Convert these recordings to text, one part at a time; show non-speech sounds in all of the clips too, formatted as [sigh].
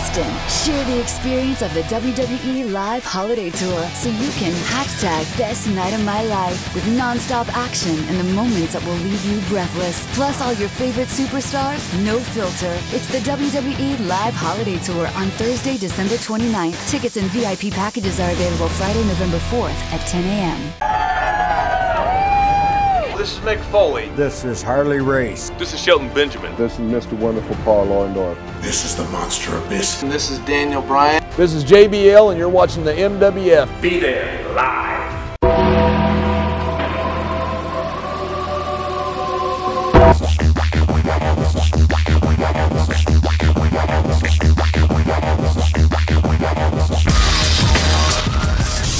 Share the experience of the WWE Live Holiday Tour so you can hashtag best night of my life with nonstop action and the moments that will leave you breathless. Plus all your favorite superstars, no filter. It's the WWE Live Holiday Tour on Thursday, December 29th. Tickets and VIP packages are available Friday, November 4th at 10 a.m. This is Mick Foley. This is Harley Race. This is Shelton Benjamin. This is Mr. Wonderful Paul Orndorff. This is the Monster Abyss. And this is Daniel Bryan. This is JBL, and you're watching the MWF. Be there live.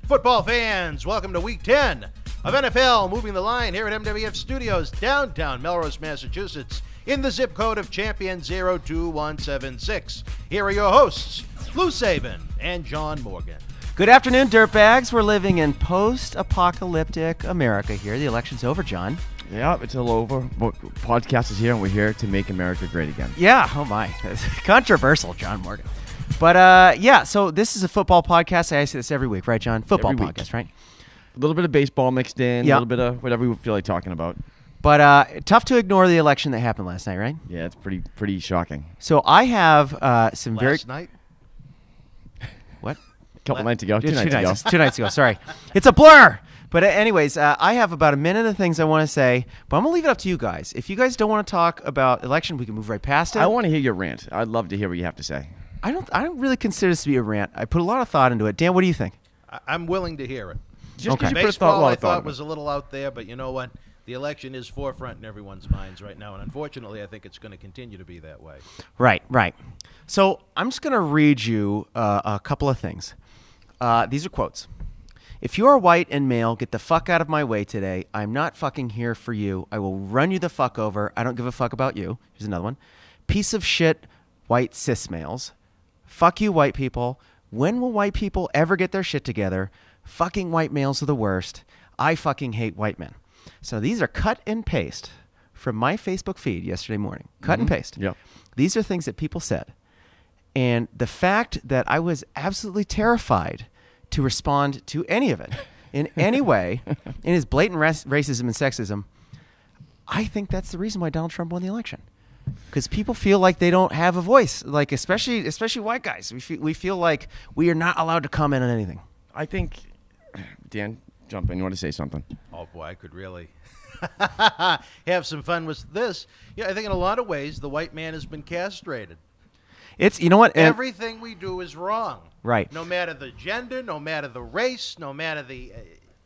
Football fans, welcome to week 10 of NFL Moving the Line here at MWF Studios, downtown Melrose, Massachusetts, in the zip code of Champion 02176. Here are your hosts, Lou Saban and John Morgan. Good afternoon, dirtbags. We're living in post-apocalyptic America here. The election's over, John. Yeah, it's all over. Podcast is here, and we're here to make America great again. Yeah, oh my. [laughs] Controversial, John Morgan. But uh, yeah, so this is a football podcast. I say this every week, right, John? Football Every week. podcast, right? A little bit of baseball mixed in, Yeah. a little bit of whatever we feel like talking about. But uh, tough to ignore the election that happened last night, right? Yeah, it's pretty pretty shocking. So I have uh, some very Last night, [laughs] what? A couple nights ago, two It's nights two ago. Two nights ago. Sorry, it's a blur. But uh, anyways, uh, I have about a minute of things I want to say, but I'm gonna leave it up to you guys. If you guys don't want to talk about election, we can move right past it. I want to hear your rant. I'd love to hear what you have to say. I don't. I don't really consider this to be a rant. I put a lot of thought into it. Dan, what do you think? I- I'm willing to hear it. Just Okay. because you put a Baseball, thought, a I thought thought it. was a little out there, but you know what? The election is forefront in everyone's minds right now, and unfortunately, I think it's going to continue to be that way. Right, right. So I'm just going to read you uh, a couple of things. Uh, these are quotes. If you are white and male, get the fuck out of my way today. I'm not fucking here for you. I will run you the fuck over. I don't give a fuck about you. Here's another one. Piece of shit, white cis males. Fuck you, white people. When will white people ever get their shit together? Fucking white males are the worst. I fucking hate white men. So these are cut and paste from my Facebook feed yesterday morning. Cut and mm-hmm. paste. Yep. These are things that people said. And the fact that I was absolutely terrified to respond to any of it [laughs] in any way, in his blatant ras- racism and sexism, I think that's the reason why Donald Trump won the election. Because people feel like they don't have a voice, like especially especially white guys. We feel, we feel like we are not allowed to comment on anything. I think, Dan, jump in. You want to say something? Oh boy, I could really [laughs] have some fun with this. Yeah, I think in a lot of ways the white man has been castrated. It's you know what Everything we do is wrong. Right. No matter the gender, no matter the race, no matter the uh,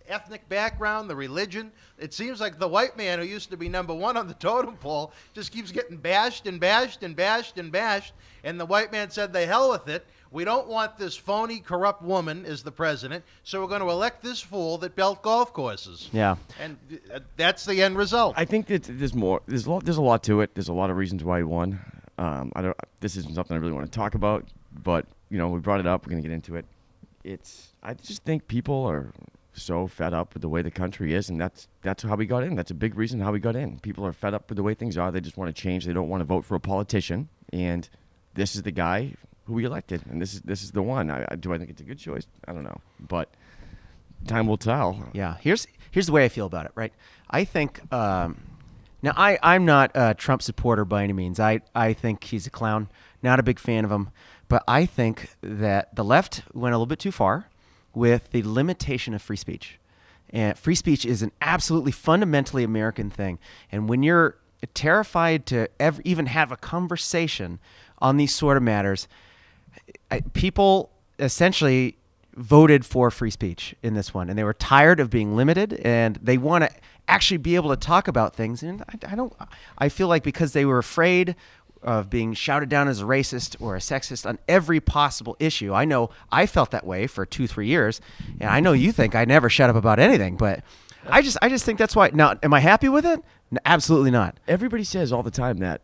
ethnic background, the religion. It seems like the white man who used to be number one on the totem pole just keeps getting bashed and bashed and bashed and bashed. And the white man said, "The hell with it. We don't want this phony, corrupt woman as the president, so we're going to elect this fool that built golf courses." Yeah. And uh, that's the end result. I think that there's more. There's a lot. There's a lot to it. There's a lot of reasons why he won. Um, I don't. This isn't something I really want to talk about, but you know, we brought it up. We're gonna get into it. It's. I just think people are so fed up with the way the country is, and that's that's how we got in. That's a big reason how we got in. People are fed up with the way things are. They just want to change. They don't want to vote for a politician, and this is the guy who we elected, and this is this is the one. I, I, do I think it's a good choice? I don't know, but time will tell. Yeah, here's here's the way I feel about it. Right, I think um, now I I'm not a Trump supporter by any means. I I think he's a clown. Not a big fan of him, but I think that the left went a little bit too far with the limitation of free speech. And free speech is an absolutely fundamentally American thing. And when you're terrified to ever even have a conversation on these sort of matters, I, people essentially voted for free speech in this one, and they were tired of being limited, and they want to actually be able to talk about things. And I, I don't. I feel like because they were afraid of being shouted down as a racist or a sexist on every possible issue. I know I felt that way for two, three years, and I know you think I never shut up about anything, but I just, I just think that's why. Now, am I happy with it? N- Absolutely not. Everybody says all the time that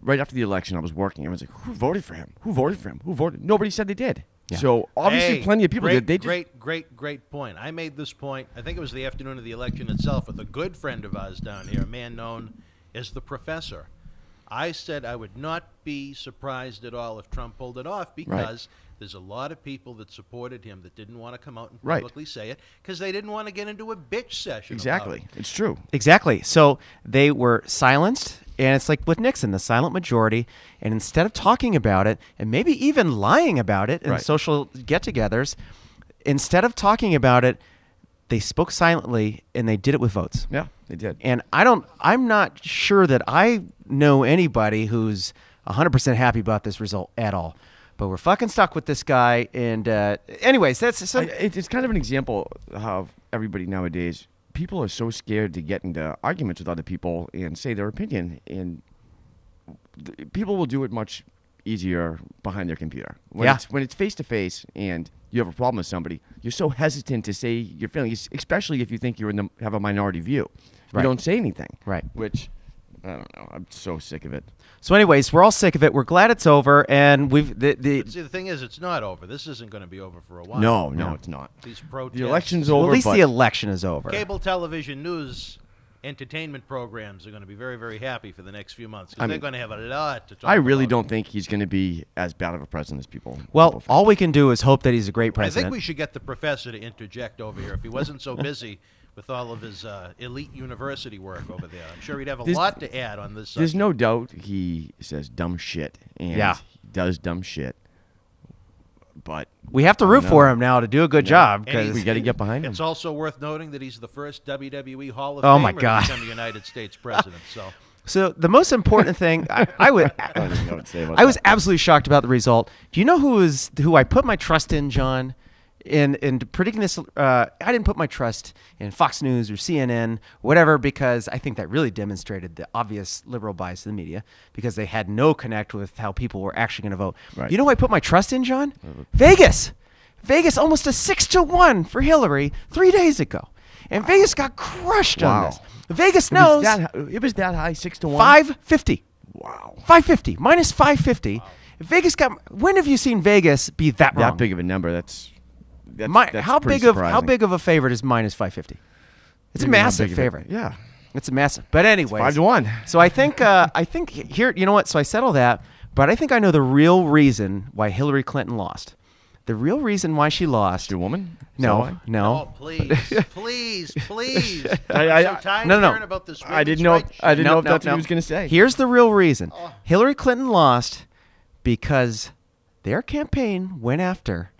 right after the election, I was working. I was like, "Who voted for him? Who voted for him? Who voted?" Nobody said they did. Yeah. So obviously, Hey, plenty of people great, did. They just great, great, great point. I made this point. I think it was the afternoon of the election itself with a good friend of ours down here, a man known as the Professor. I said I would not be surprised at all if Trump pulled it off because there's a lot of people that supported him that didn't want to come out and Right. publicly say it because they didn't want to get into a bitch session. about Exactly. it. It's true. Exactly. So they were silenced, and it's like with Nixon, the silent majority. And instead of talking about it, and maybe even lying about it in Right. social get-togethers, instead of talking about it, they spoke silently and they did it with votes. Yeah, they did. And I don't. I'm not sure that I know anybody who's 100% happy about this result at all. But we're fucking stuck with this guy. And uh, anyways, that's so. I, it's kind of an example how everybody nowadays people are so scared to get into arguments with other people and say their opinion, and th- people will do it much easier behind their computer. When Yeah. it's when it's face to face and you have a problem with somebody, you're so hesitant to say your feelings, especially if you think you're in the have a minority view. Right. You don't say anything. Right. Which I don't know. I'm so sick of it. so, anyways, we're all sick of it. We're glad it's over, and we've the the. But see, the thing is, it's not over. This isn't going to be over for a while. No, no, it's not. These protests. The election's well, over. at least but the election is over. Cable television news entertainment programs are going to be very, very happy for the next few months because I they're mean, going to have a lot to talk I really about. don't think he's going to be as bad of a president as people. Well, people all we can do is hope that he's a great president. I think we should get the professor to interject over here if he wasn't so [laughs] busy with all of his uh, elite university work over there. I'm sure he'd have a There's- lot to add on this. There's subject. no doubt he says dumb shit, and Yeah. does dumb shit. But we have to root don't for him now to do a good job because we got to get behind him. It's also worth noting that he's the first WWE Hall of Oh, my Famer God. to become the United States president. So [laughs] So the most important thing I, I would [laughs] I don't even know what to say about I was that. absolutely shocked about the result. Do you know who was who I put my trust in, John? In in predicting this, uh, I didn't put my trust in Fox News or CNN, whatever, because I think that really demonstrated the obvious liberal bias of the media because they had no connect with how people were actually going to vote. Right. You know who I put my trust in, John? Vegas. Vegas almost a six to one for Hillary three days ago, and Vegas got crushed on this. Vegas It knows was, that, it was that high, six to one. five fifty. Wow. 550 minus 550 Vegas got when have you seen Vegas be that wrong That big of a number. That's, that's, Mi- that's how pretty big of how big of a favorite is minus 550 it's a Maybe how massive big of it- favorite Yeah. it's a massive but anyway five to one. so I think uh, I think here you know what so I said all that but I think I know the real reason why Hillary Clinton lost the real reason why she lost Your woman? Is that no? Oh, [laughs] please, please, [laughs] please. I- I'm I- so tired no, no. about this I didn't know. rights I didn't No, know if no, that's what he was going to say. Here's the real reason. Hillary Clinton lost because their campaign went after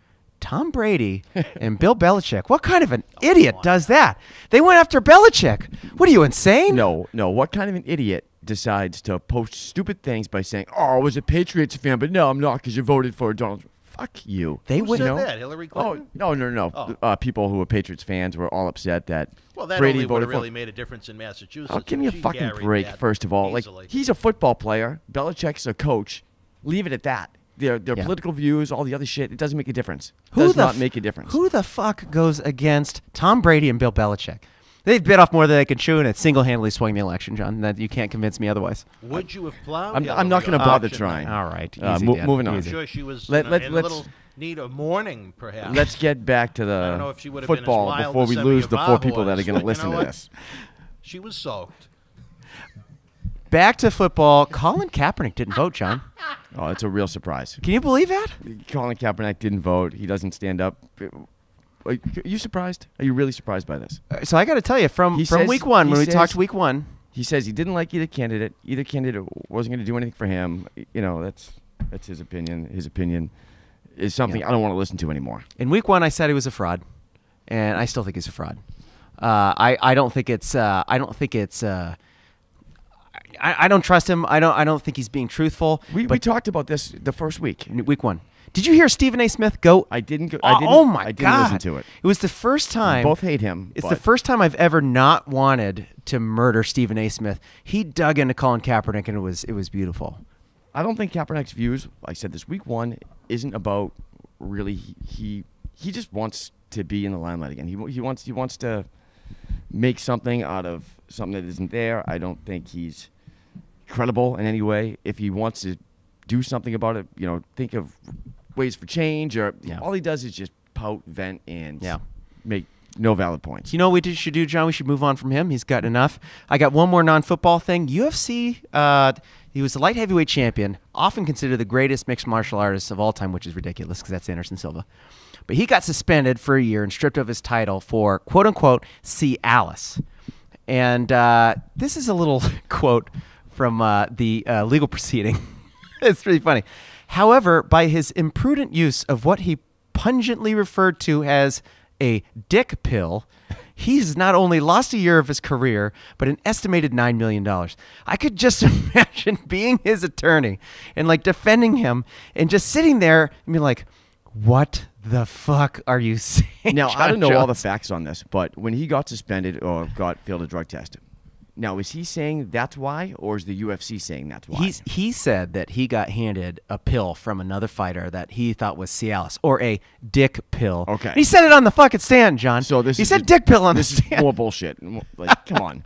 Tom Brady [laughs] and Bill Belichick. What kind of an idiot does that? They went after Belichick. What are you insane? No, no. What kind of an idiot decides to post stupid things by saying, "Oh, I was a Patriots fan, but no, I'm not because you voted for Donald." Fuck you. They Who would said know. that? Hillary Oh Clinton? no, no, no. Oh. Uh, people who were Patriots fans were all upset that Well, that Brady only would voted have for. really made a difference in Massachusetts. Oh, give me a She fucking carried break, that first of all. easily. Like he's a football player. Belichick's a coach. Leave it at that. Their their Yeah. political views, all the other shit, it doesn't make a difference. Who Does the not f- make a difference. Who the fuck goes against Tom Brady and Bill Belichick? They've bit off more than they can chew, and it single-handedly swung the election, John. That you can't convince me otherwise. Would you have plowed? I'm, I'm not going to bother trying. night? All right, Uh, easy, mo- moving on. I'm sure she was Let- you know, let- in let's- a little need of mourning, perhaps. Let's get back to I don't know the if she would have football wild before we lose the four people that are going to but you listen know to what? this. She was soaked. Back to football. Colin Kaepernick didn't vote, John. [laughs] Oh, it's a real surprise. Can you believe that? Colin Kaepernick didn't vote. He doesn't stand up. Are you surprised? Are you really surprised by this? Uh, So I got to tell you, from He from says- week one, he when we talked week one, He says he didn't like either candidate. Either candidate wasn't going to do anything for him. You know, that's that's his opinion. His opinion is something I don't want to listen to anymore. in week one, I said he was a fraud, and I still think he's a fraud. Uh, I I don't think it's uh, I don't think it's uh, I, I don't trust him. I don't I don't think he's being truthful. We, we talked about this the first week. week one. Did you hear Stephen A. Smith go? I didn't. Go, Oh, I didn't. oh my I didn't god! listen to it. It was the first time. both hate him, It's the first time I've ever not wanted to murder Stephen A. Smith. He dug into Colin Kaepernick, and it was it was beautiful. I don't think Kaepernick's views, like I said this week one, isn't about really he he, he just wants to be in the limelight again. He he wants he wants to make something out of something that isn't there. I don't think he's credible in any way. If he wants to do something about it, you know, think of ways for change or Yeah. all he does is just pout, vent and Yeah. make no valid points. You know what we should do, John? We should move on from him. He's got enough. I got one more non-football thing. UFC. Uh, he was the light heavyweight champion, often considered the greatest mixed martial artist of all time, which is ridiculous because that's Anderson Silva. But he got suspended for a year and stripped of his title for "quote unquote" Cialis. And uh, this is a little [laughs] quote from uh, the uh, legal [laughs] proceeding. it's really funny. However, by his imprudent use of what he pungently referred to as a dick pill, he's not only lost a year of his career, but an estimated $9 million. I could just [laughs] imagine being his attorney and like defending him and just sitting there and be like, what the fuck are you [laughs] saying? Now I don't know all the facts on this, but when he got suspended or got failed a drug test, now is he saying that's why, or is the UFC saying that's why? He's, he said that he got handed a pill from another fighter that he thought was Cialis or a dick pill. Okay. He said it on the fucking stand, John. so this he said the- dick pill on this the stand. more bullshit. Like, [laughs] come on.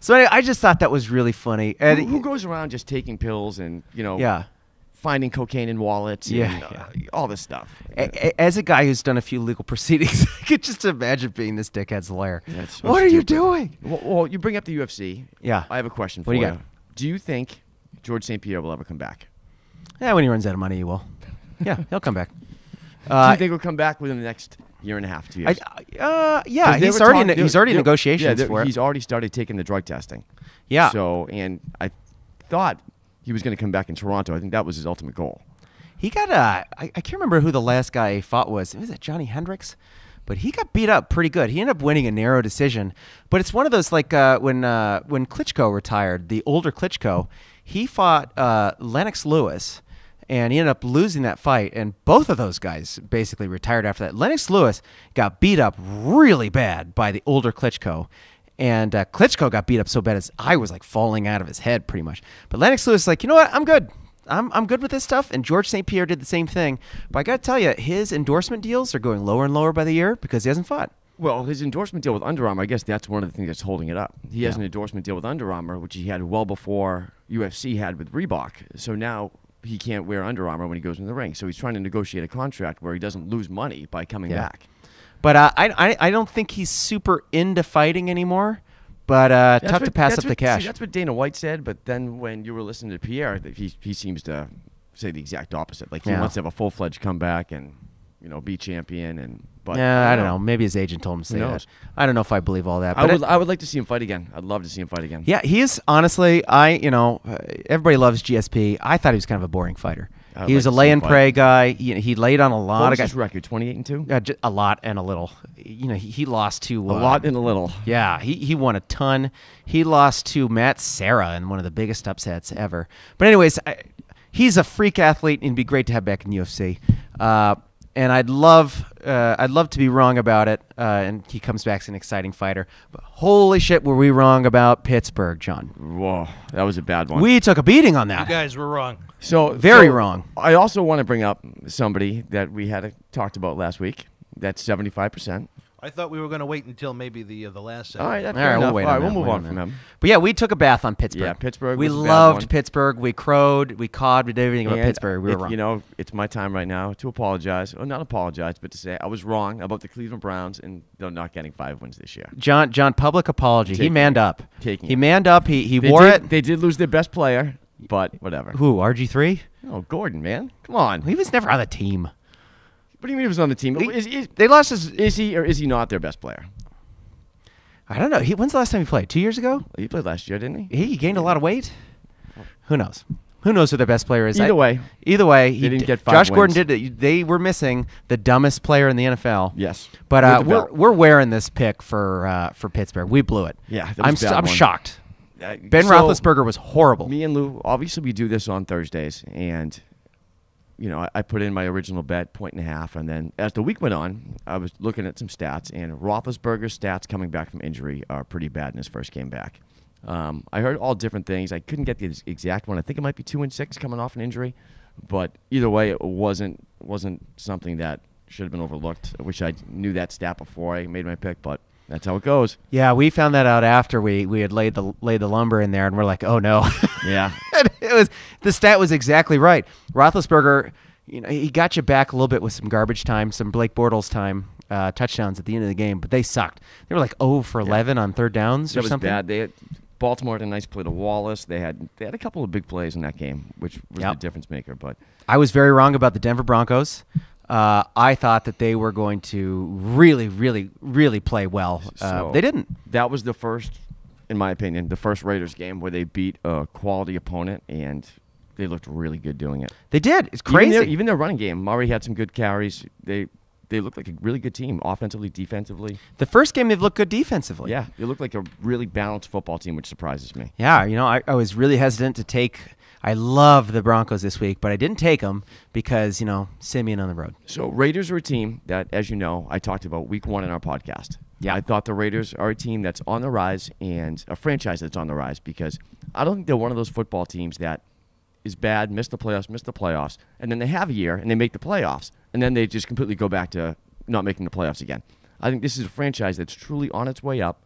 So anyway, I just thought that was really funny. And who, who goes around just taking pills and you know, Yeah. Finding cocaine in wallets, Yeah, and, uh, all this stuff? A- As a guy who's done a few legal [laughs] proceedings, I could just imagine being this dickhead's lawyer. That's so what are you doing? Well, well, you bring up the UFC. Yeah. I have a question for What do you you. got? Do you think George St. Pierre will ever come back? Yeah, when he runs out of money, he will. Yeah, [laughs] he'll come back. Do Uh, you think he'll come back within the next year and a half, two I, years? uh, yeah, he's already talk- in, he's already in negotiations yeah, for it. He's already started taking the drug testing. Yeah. So, and I thought he was going to come back in Toronto. I think that was his ultimate goal. He got uh, I, I can't remember who the last guy he fought was. Was it Johnny Hendricks? But he got beat up pretty good. He ended up winning a narrow decision. But it's one of those like uh, when uh, when Klitschko retired, the older Klitschko, he fought uh, Lennox Lewis, and he ended up losing that fight. And both of those guys basically retired after that. Lennox Lewis got beat up really bad by the older Klitschko. And uh, Klitschko got beat up so bad his eye was like falling out of his head, pretty much. But Lennox Lewis, is like, you know what? I'm good. I'm, I'm good with this stuff. And George St. Pierre did the same thing. But I got to tell you, his endorsement deals are going lower and lower by the year because he hasn't fought. Well, his endorsement deal with Under Armour, I guess that's one of the things that's holding it up. He has Yeah. an endorsement deal with Under Armour, which he had well before UFC had with Reebok. So now he can't wear Under Armour when he goes in the ring. So he's trying to negotiate a contract where he doesn't lose money by coming Yeah. back. But uh, I, I, I don't think he's super into fighting anymore. But uh, tough to pass up the what- see, cash. that's what Dana White said, but then when you were listening to Pierre, he he seems to say the exact opposite. Like he Yeah. wants to have a full fledged comeback and you know be champion and. But yeah, I don't know. Maybe his agent told him to say that. I don't know if I believe all that. I would it- I would like to see him fight again. I'd love to see him fight again. yeah, he is honestly. I you know everybody loves GSP. I thought he was kind of a boring fighter. He was like a lay and pray guy. He, he laid on a lot What of guys. his record? Twenty eight and two. Uh, a lot and a little. You know, he, he lost to A uh, lot and a little. Yeah, he, he won a ton. He lost to Matt Serra in one of the biggest upsets ever. But anyways, I, he's a freak athlete and it'd be great to have back in UFC. Uh, and I'd love uh, I'd love to be wrong about it. Uh, and he comes back as an exciting fighter. But holy shit, were we wrong about Pittsburgh, John? Whoa, that was a bad one. We took a beating on that. You guys were wrong. so Very so wrong. I also want to bring up somebody that we had talked about last week. That's seventy five percent. I thought we were going to wait until maybe the uh, the last set. All right, segment. that's All fair right, we'll enough. wait All on right, we'll move wait on on from that. him. But yeah, we took a bath on Pittsburgh. Yeah, Pittsburgh We was a bad loved one. Pittsburgh. We crowed. We cawed. We did everything about And Pittsburgh. We were it- wrong. You know, it's my time right now to apologize, or not apologize, but to say I was wrong about the Cleveland Browns and they're not getting five wins this year. John, John, public apology. he Taking manned it. up. Taking he it. manned up. He he They wore did, it. They did lose their best player, but whatever. Who? RG three? Oh, Gordon, man, come on. He was never on the team. What do you mean he was on the team? He- Is, is, They lost his. is he or is he not their best player? I don't know. He, when's the last time he played? Two years ago. He played last year, didn't he? He gained a lot of weight. Who knows? Who knows who their best player is? Either I- way, either way, he didn't get Josh Gordon did it. They were missing the dumbest player in the NFL. Yes. But uh, we're we're wearing this pick for uh, for Pittsburgh. We blew it. Yeah, I'm a st- bad I'm shocked. Uh, Ben so, Roethlisberger was horrible. Me and Lou, obviously, we do this on Thursdays, and you know, I, I put in my original bet, point and a half, and then as the week went on, I was looking at some stats, and Roethlisberger's stats coming back from injury are pretty bad in his first game back. Um, I heard all different things. I couldn't get the exact one. I think it might be two and six coming off an injury, but either way, it wasn't wasn't something that should have been overlooked. I wish I knew that stat before I made my pick, but that's how it goes. Yeah, we found that out after we, we had laid the laid the lumber in there, and we're like, oh no. [laughs] Yeah. It was the stat was exactly right. Roethlisberger, you know, he got you back a little bit with some garbage time, some Blake Bortles time, uh, touchdowns at the end of the game, but they sucked. They were like 0 for 11 on third downs That or was something. bad. They had, Baltimore had a nice play to Wallace. They had they had a couple of big plays in that game, which was Yep. the difference maker. But I was very wrong about the Denver Broncos. Uh, I thought that they were going to really, really, really play well. Uh, So- they didn't. that was the first, in my opinion, the first Raiders game where they beat a quality opponent and they looked really good doing it. They did. It's Even crazy. their, even their running game, Murray had some good carries. They they looked like a really good team, offensively, defensively. the first game, they've looked good defensively. Yeah, they looked like a really balanced football team, which surprises me. Yeah, you know, I, I was really hesitant to take. I love the Broncos this week, but I didn't take them because you know Siemian on the road. So Raiders are a team that, as you know, I talked about week one in our podcast. Yeah. I thought the Raiders are a team that's on the rise and a franchise that's on the rise because I don't think they're one of those football teams that is bad, miss the playoffs, miss the playoffs, and then they have a year and they make the playoffs, and then they just completely go back to not making the playoffs again. I think this is a franchise that's truly on its way up.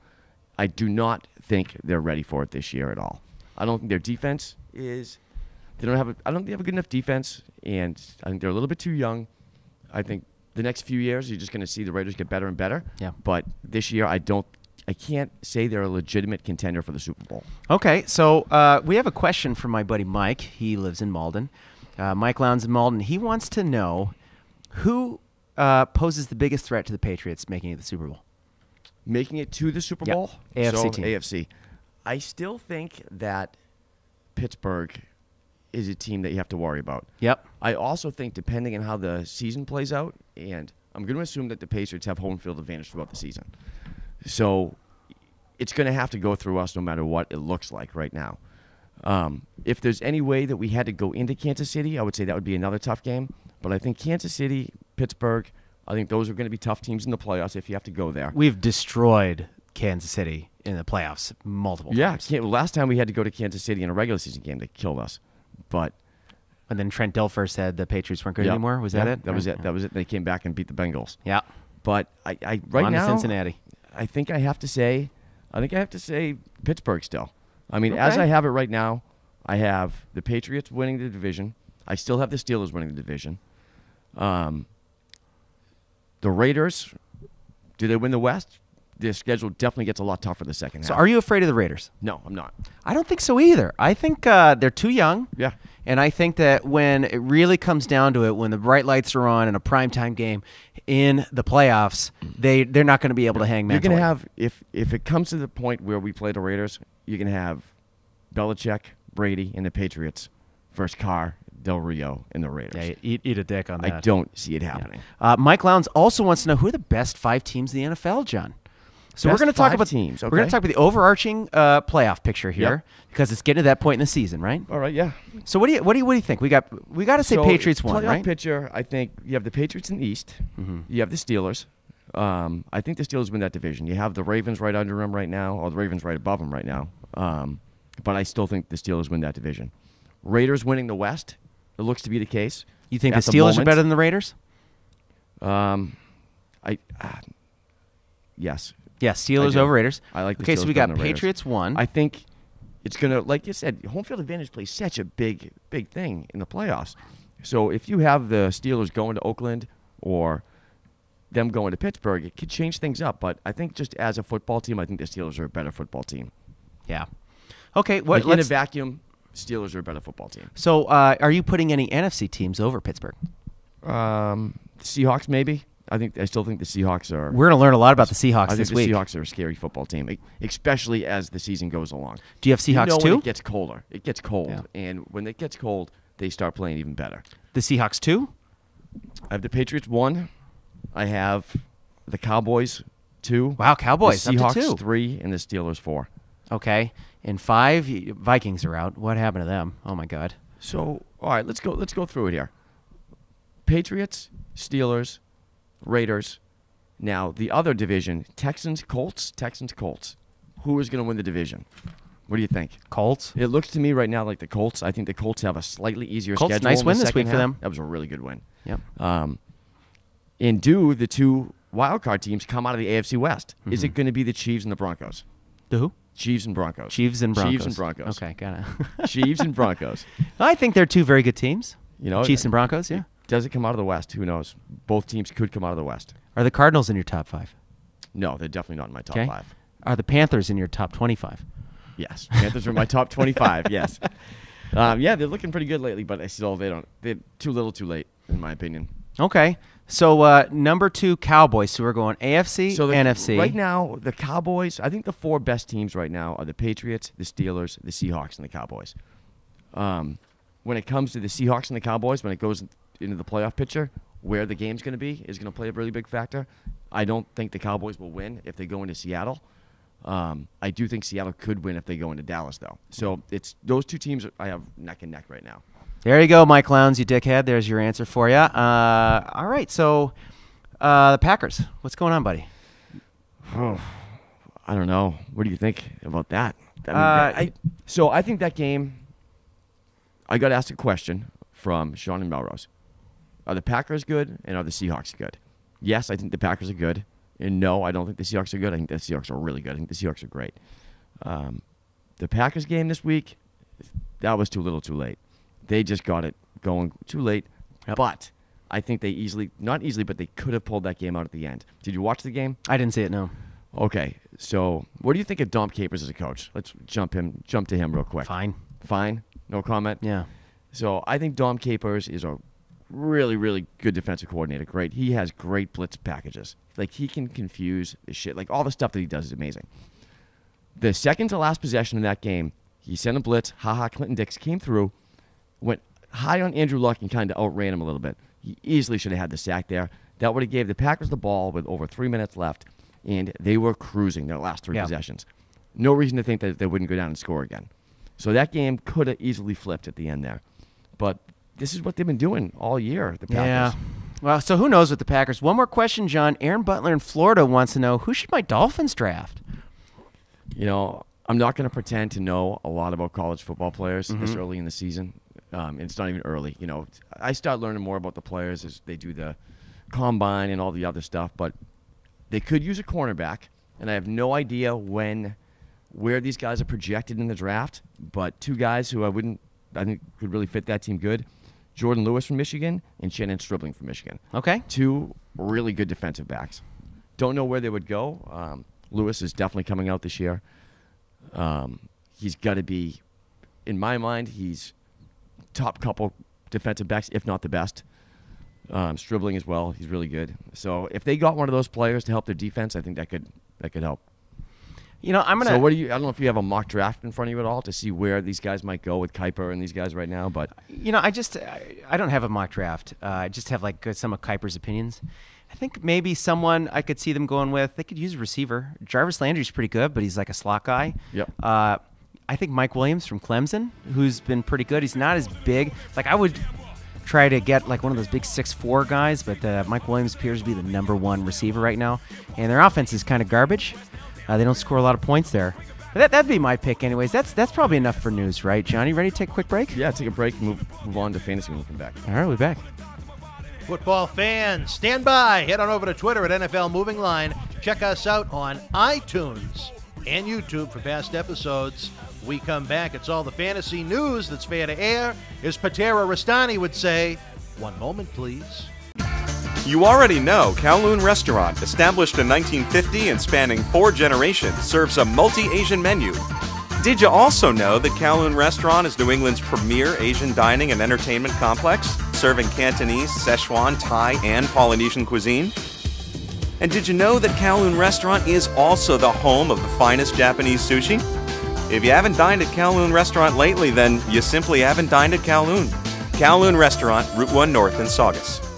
I do not think they're ready for it this year at all. I don't think their defense is. They don't have. A, I don't think they have a good enough defense, and I think they're a little bit too young. I think the next few years you're just going to see the Raiders get better and better. Yeah. But this year, I don't. I can't say they're a legitimate contender for the Super Bowl. Okay, so uh, we have a question from my buddy Mike. He lives in Malden. Uh, Mike Lowndes in Malden. He wants to know who uh, poses the biggest threat to the Patriots making it to the Super Bowl. Making it to the Super Yep. Bowl, AFC so, team. AFC. I still think that Pittsburgh is a team that you have to worry about. Yep. I also think, depending on how the season plays out, and I'm going to assume that the Patriots have home field advantage throughout the season. So it's going to have to go through us no matter what it looks like right now. Um, if there's any way that we had to go into Kansas City, I would say that would be another tough game. But I think Kansas City, Pittsburgh, I think those are going to be tough teams in the playoffs if you have to go there. We've destroyed Kansas City in the playoffs multiple Yeah, times. can't- last time we had to go to Kansas City in a regular season game, they killed us. But And then Trent Dilfer said the Patriots weren't good yeah, anymore. Was that it? That was it. That was it. They came back and beat the Bengals. Yeah. But I, I right On now, Cincinnati. I think I have to say, I think I have to say Pittsburgh still. I mean, as I have it right now, I have the Patriots winning the division. I still have the Steelers winning the division. Um, the Raiders, do they win the West? Their schedule definitely gets a lot tougher the second half. So are you afraid of the Raiders? No, I'm not. I don't think so either. I think uh, they're too young. Yeah. And I think that when it really comes down to it, when the bright lights are on in a primetime game in the playoffs, they they're not going to be able to hang You're gonna have if if it comes to the point where we play the Raiders, you're gonna have Belichick, Brady, and the Patriots versus Carr, Del Rio, and the Raiders. yeah, eat, eat a dick on that. I don't see it Yeah. happening. Uh, Mike Lowndes also wants to know who are the best five teams in the NFL, John. So we're going to talk about teams, We're going to talk about the overarching uh, playoff picture here because it's getting to that point in the season, right? All right, yeah. So what do you what do you what do you think? We got we got to say So, Patriots won, playoff right? picture. I think you have the Patriots in the East. Mm-hmm. You have the Steelers. Um, I think the Steelers win that division. You have the Ravens right under them right now, or the Ravens right above them right now. Um, but I still think the Steelers win that division. Raiders winning the West. It looks to be the case. You think At the Steelers are moment. better than the Raiders? Um, I uh, yes. Yeah, Steelers over Raiders. I like the Okay, so we got than the Raiders. Patriots one. I think it's gonna, like you said, home field advantage plays such a big, big thing in the playoffs. So if you have the Steelers going to Oakland or them going to Pittsburgh, it could change things up. But I think just as a football team, I think the Steelers are a better football team. yeah. Okay, what Like in a vacuum, Steelers are a better football team. So uh, are you putting any NFC teams over Pittsburgh? Um, Seahawks maybe. I think I still think the Seahawks are. We're going to learn a lot about the Seahawks I think this the week. Seahawks are a scary football team, especially as the season goes along. Do you have Seahawks you know too? It gets colder. It gets cold, Yeah. and when it gets cold, they start playing even better. the Seahawks two? I have the Patriots one. I have the Cowboys two. Wow, Cowboys, The Seahawks three, and the Steelers four. Okay. And five, Vikings are out. What happened to them? Oh my God. So, all right, let's go. Let's go through it here. Patriots, Steelers, Raiders. Now the other division: Texans, Colts, Texans, Colts. Who is going to win the division? What do you think? Colts. It looks to me right now like the Colts. I think the Colts have a slightly easier Colts, schedule. nice win this week for them. That was a really good win. Yep. Um, and do the two wild card teams come out of the AFC West? Is Mm-hmm. it going to be the Chiefs and the Broncos? The who? Chiefs and Broncos. Chiefs and Broncos. Chiefs and Broncos. Okay, got it. [laughs] Chiefs and Broncos. I think they're two very good teams. You know, Chiefs and Broncos. Yeah. Does it come out of the West? Who knows? Both teams could come out of the West. Are the Cardinals in your top five? No, they're definitely not in my top Okay. five. Are the Panthers in your top 25? Yes, Panthers are my top 25. [laughs] Yes. Um, yeah, they're looking pretty good lately, but I still they don't. They're too little, too late, in my opinion. Okay. So uh, number two, Cowboys. So we're going AFC, So the, NFC. right now, the Cowboys. I think the four best teams right now are the Patriots, the Steelers, the Seahawks, and the Cowboys. Um, when it comes to the Seahawks and the Cowboys, when it goes into the playoff picture, where the game's going to be is going to play a really big factor. I don't think the Cowboys will win if they go into Seattle. Um, I do think Seattle could win if they go into Dallas, though. So it's those two teams I have neck and neck right now. There you go, Mike Clowns, you dickhead. There's your answer for you. Uh, all right. So uh, the Packers. What's going on, buddy? Oh, [sighs] I don't know. What do you think about that? I mean, Uh, I, so I think that game. I got asked a question from Sean and Melrose. Are the Packers good and are the Seahawks good? Yes, I think the Packers are good. And no, I don't think the Seahawks are good. I think the Seahawks are really good. I think the Seahawks are great. Um, the Packers game this week, that was too little too late. They just got it going too late. But I think they easily, not easily, but they could have pulled that game out at the end. Did you watch the game? I didn't see it. No. Okay, so what do you think of Dom Capers as a coach? Let's jump him, jump to him real quick. Fine. Fine, no comment. Yeah. So I think Dom Capers is a really, really good defensive coordinator. Great. He has great blitz packages. Like he can confuse the shit. Like all the stuff that he does is amazing. The second to last possession in that game, he sent a blitz. Ha Ha, Clinton Dix came through, went high on Andrew Luck and kind of outran him a little bit. He easily should have had the sack there. That would have gave the Packers the ball with over three minutes left, and they were cruising their last three Yeah. possessions. No reason to think that they wouldn't go down and score again. So that game could have easily flipped at the end there. But this is what they've been doing all year. The Packers. Yeah. Well, so who knows with the Packers? One more question, John. Aaron Butler in Florida wants to know who should my Dolphins draft? You know, I'm not going to pretend to know a lot about college football players this Mhm. early in the season. Um, it's not even early. You know, I start learning more about the players as they do the combine and all the other stuff. But they could use a cornerback, and I have no idea when, where these guys are projected in the draft. But two guys who I wouldn't, I think, could really fit that team good: Jourdan Lewis from Michigan and Channing Stribling from Michigan. Okay. Two really good defensive backs. Don't know where they would go. Um, Lewis is definitely coming out this year. Um, he's got to be, in my mind, he's top couple defensive backs, if not the best. Um, Stribling as well, he's really good. So if they got one of those players to help their defense, I think that could that could help. You know, I'm gonna. So what do you? I don't know if you have a mock draft in front of you at all to see where these guys might go with Kiper and these guys right now, but You know, I just I, I don't have a mock draft. Uh, I just have like some of Kiper's opinions. I think maybe someone I could see them going with. They could use a receiver. Jarvis Landry's pretty good, but he's like a slot guy. Yep. Uh, I think Mike Williams from Clemson, who's been pretty good. He's not as big. Like I would try to get like one of those big six four guys, but uh, Mike Williams appears to be the number one receiver right now, and their offense is kind of garbage. Uh, they don't score a lot of points there. But that, that'd be my pick, anyways. That's that's probably enough for news, right, Johnny? Ready to take a quick break? yeah, take a break move move on to fantasy when we come back. All right, we're back. Football fans, stand by. Head on over to Twitter at NFL Moving Line. Check us out on iTunes and YouTube for past episodes. We come back. It's all the fantasy news that's fair to air. As Patera Rastani would say, one moment, please. You already know Kowloon Restaurant, established in 1950 and spanning four generations, serves a multi Asian menu. Did you also know that Kowloon Restaurant is New England's premier Asian dining and entertainment complex, serving Cantonese, Szechuan, Thai, and Polynesian cuisine? And did you know that Kowloon Restaurant is also the home of the finest Japanese sushi? If you haven't dined at Kowloon Restaurant lately, then you simply haven't dined at Kowloon. Kowloon Restaurant, Route 1 North in Saugus.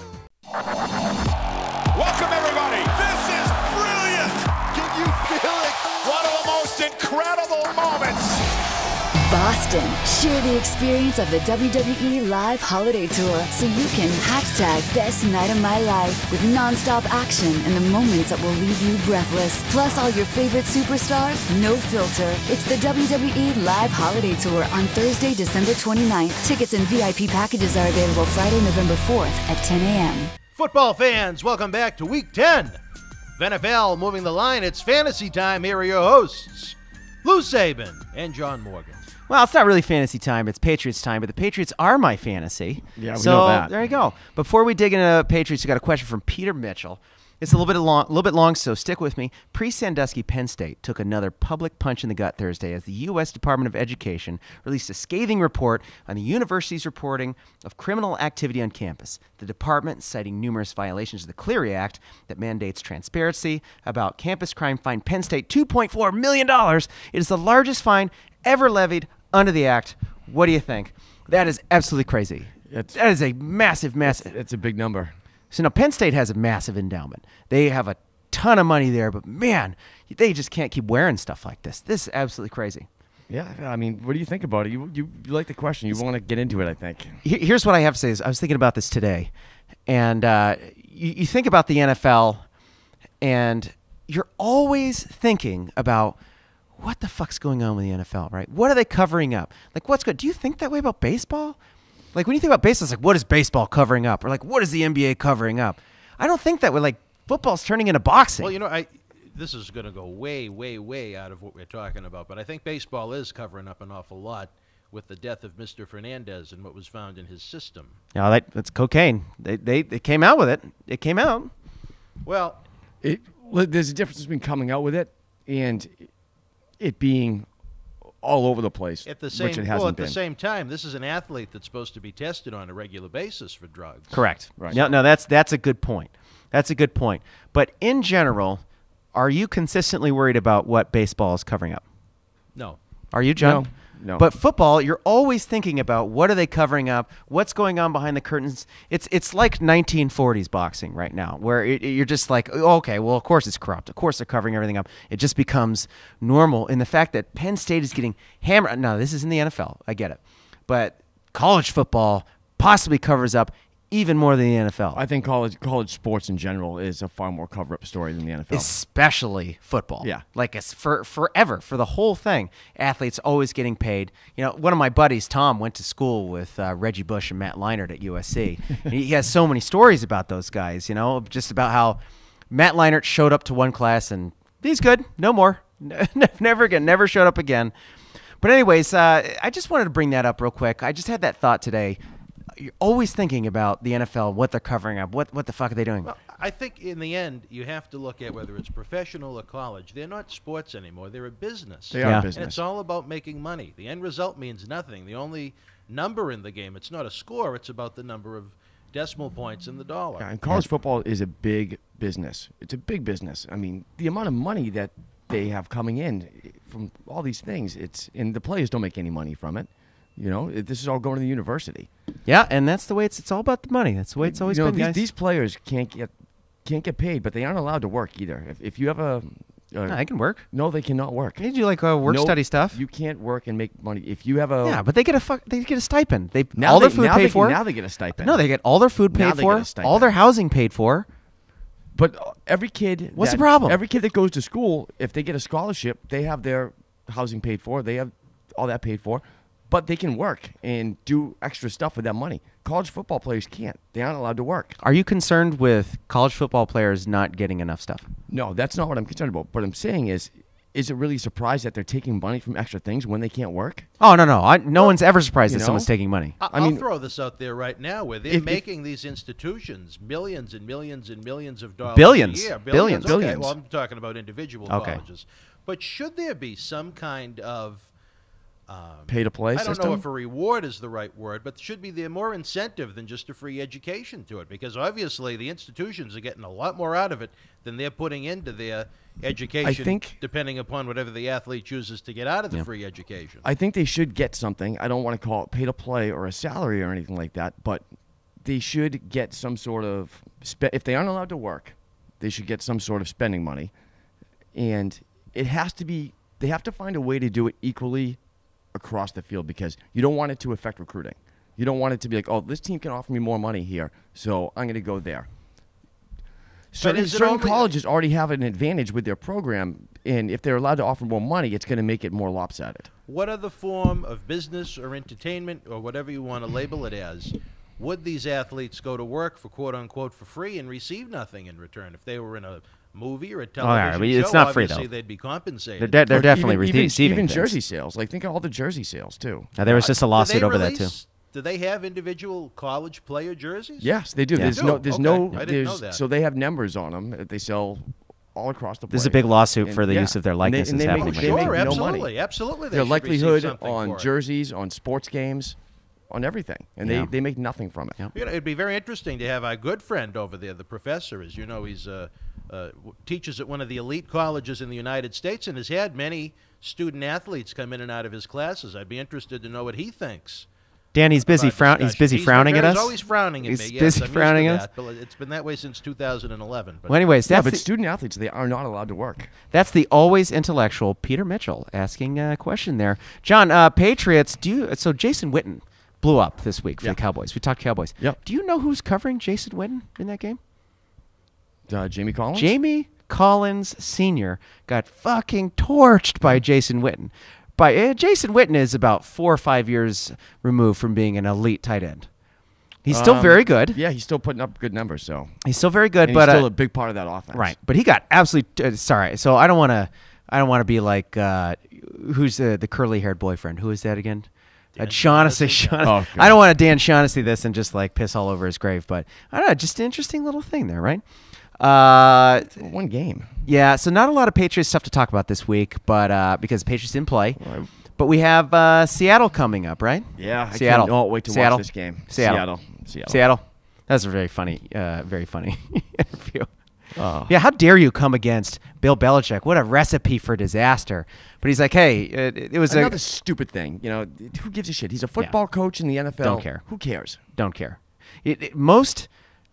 Boston. Share the experience of the WWE Live Holiday Tour so you can hashtag Best Night of My Life with nonstop action and the moments that will leave you breathless. Plus all your favorite superstars, no filter. It's the WWE Live Holiday Tour on Thursday, December 29th. Tickets and VIP packages are available Friday, November 4th at 10 a.m. Football fans, welcome back to Week 10 of NFL Moving the Line. It's fantasy time. Here are your hosts, Lou Saban and John Morgan. Well, it's not really fantasy time. It's Patriots time, but the Patriots are my fantasy. Yeah, we so know that. there you go. Before we dig into Patriots, we got a question from Peter Mitchell. It's a little bit long, a little bit long, so stick with me. Pre-Sandusky, Penn State took another public punch in the gut Thursday as the U.S. Department of Education released a scathing report on the university's reporting of criminal activity on campus. The department, citing numerous violations of the Clery Act that mandates transparency about campus crime, fined Penn State 2.4 million dollars. It is the largest fine ever levied under the act. What do you think? That is absolutely crazy. It's- that is a massive, massive. It's a big number. So now Penn State has a massive endowment. They have a ton of money there, but man, they just can't keep wearing stuff like this. This is absolutely crazy. Yeah, I mean, what do you think about it? You you, you like the question. You want to get into it, I think. Here's what I have to say: is I was thinking about this today, and uh, you, you think about the NFL, and you're always thinking about what the fuck's going on with the NFL, right? What are they covering up? Like, what's good? Do you think that way about baseball? Like, when you think about baseball, it's like, what is baseball covering up? Or like, what is the NBA covering up? I don't think that way. Like, football's turning into boxing. Well, you know, I this is going to go way, way, way out of what we're talking about, but I think baseball is covering up an awful lot with the death of Mr. Fernandez and what was found in his system. Yeah, that, that's cocaine. They, they they came out with it. It came out. Well, It well, there's a difference between coming out with it and it being all over the place, at the which same it well, hasn't at been. the same time, this is an athlete that's supposed to be tested on a regular basis for drugs. Correct. Right. No, no, that's that's a good point. That's a good point. But in general, are you consistently worried about what baseball is covering up? No. Are you, John? No, no. But football, you're always thinking about what are they covering up? What's going on behind the curtains? It's it's like 1940s boxing right now, where it, you're just like, oh, okay, well, of course it's corrupt. Of course they're covering everything up. It just becomes normal. And the fact that Penn State is getting hammered. No, this is in the NFL. I get it, but college football possibly covers up even more than the NFL. I think college college sports in general is a far more cover up story than the NFL. especially football. Yeah. like it's for forever for the whole thing. Athletes always getting paid. You know, one of my buddies, Tom, went to school with uh, Reggie Bush and Matt Leinart at USC. [laughs] He has so many stories about those guys. You know, just about how Matt Leinart showed up to one class and he's good, no more, [laughs] never again, never showed up again. But anyways, uh, I just wanted to bring that up real quick. I just had that thought today. You're always thinking about the NFL, what they're covering up, what what the fuck are they doing? Well, I think in the end, you have to look at whether it's professional or college. They're not sports anymore. They're a business. They Yeah. are And And it's all about making money. The end result means nothing. The only number in the game, it's not a score, it's about the number of decimal points in the dollar. Yeah, and college football is a big business. It's a big business. I mean, the amount of money that they have coming in from all these things, it's and the players don't make any money from it. You know, it, this is all going to the university. Yeah, and that's the way it's. It's all about the money. That's the way it's always you know, been, these, guys. these players can't get can't get paid, but they aren't allowed to work either. If, if you have a, a No, I can work. no, they cannot work. They do like uh, work No, study stuff. You can't work and make money if you have a. yeah, but they get a fuck. They get a stipend. They now all they, their food paid they, for. Now they get a stipend. no, they get all their food paid for. All their housing paid for. But uh, every kid. What's the problem? Every kid that goes to school, if they get a scholarship, they have their housing paid for. They have all that paid for. But they can work and do extra stuff with that money. College football players can't. They aren't allowed to work. Are you concerned with college football players not getting enough stuff? No, that's not what I'm concerned about. What I'm saying is, is it really surprised that they're taking money from extra things when they can't work? Oh no, no. I, no one's ever surprised you that someone's taking money. I- I I'll mean- throw this out there right now, where they're If- if- making these institutions millions and millions and millions of dollars Billions. a year. Billions. Okay, Billions. well, I'm talking about individual Okay. colleges. But should there be some kind of um, Pay to play I don't system? know if a reward is the right word, but should be there more incentive than just a free education to it? Because obviously the institutions are getting a lot more out of it than they're putting into their education. I think- depending upon whatever the athlete chooses to get out of the Yeah. free education. I think they should get something. I don't want to call it pay to play or a salary or anything like that, but they should get some sort of if they aren't allowed to work, they should get some sort of spending money. And it has to be they have to find a way to do it equally across the field because you don't want it to affect recruiting. You don't want it to be like, "Oh, this team can offer me more money here, so I'm going to go there." Certain, certain colleges already have an advantage with their program, and if they're allowed to offer more money, it's going to make it more lopsided. what other form of business or entertainment or whatever you want to label it as would these athletes go to work for quote unquote for free and receive nothing in return if they were in a movie or a television but it's show not free, obviously though. they'd be compensated They're, de- they're definitely even, even, receiving even things. jersey sales. Like think of all the jersey sales too. Now, there was just a lawsuit they over that too. Do they have individual college player jerseys? Yes, they do. Yeah. There's They no. There's Okay. no. I didn't know that. So they have numbers on them that they sell all across the. This is a big lawsuit And- for the yeah. use of their And they- likeness and they make- happening they make sure, no absolutely, money. absolutely. They Their likelihood on jerseys, on sports games, on everything, and Yeah. they, they make nothing from it. Yeah. You know, it'd be very interesting to have our good friend over there, the professor. As you know, he's uh, uh, teaches at one of the elite colleges in the United States and has had many student athletes come in and out of his classes. I'd be interested to know what he thinks. Dan, he's busy about frown. He's discussion. busy frowning at us. he's us. always frowning at He's me. Yes, busy I'm used frowning at us. that, but it's been that way since 2011. But Well, anyways, Yeah, but the, student athletes they are not allowed to work. that's the always intellectual Peter Mitchell asking a question there. John, uh, Patriots. Do you? So Jason Witten blew up this week for Yeah. the Cowboys. We talked Cowboys. Yep. Do you know who's covering Jason Witten in that game? Uh, Jamie Collins. Jamie Collins Sr. got fucking torched by Jason Witten. By uh, Jason Witten is about four or five years removed from being an elite tight end. He's still Um, very good. Yeah, he's still putting up good numbers. So, He's still very good, and but he's still uh, a big part of that offense. right. But he got absolutely uh, sorry. So I don't want to. I don't want to be like uh, who's the the curly haired boyfriend? Who is that again? Uh, Shaughnessy. Shaughnessy. Oh, I don't want to Dan Shaughnessy this and just like piss all over his grave, but I don't know. Just an interesting little thing there, right? Uh, One game. yeah, so not a lot of Patriots stuff to talk about this week, but uh, because Patriots didn't play. But we have uh, Seattle coming up, right? Yeah, I Seattle. can't wait to watch Seattle. this game. Seattle. Seattle. Seattle. That's a very funny, uh, very funny [laughs] interview. Oh. Yeah, how dare you come against Bill Belichick? What a recipe for disaster. But he's like, hey, it, it was Another a stupid thing. You know, who gives a shit? He's a football coach in the NFL. Don't care. Who cares? don't care. It, it- most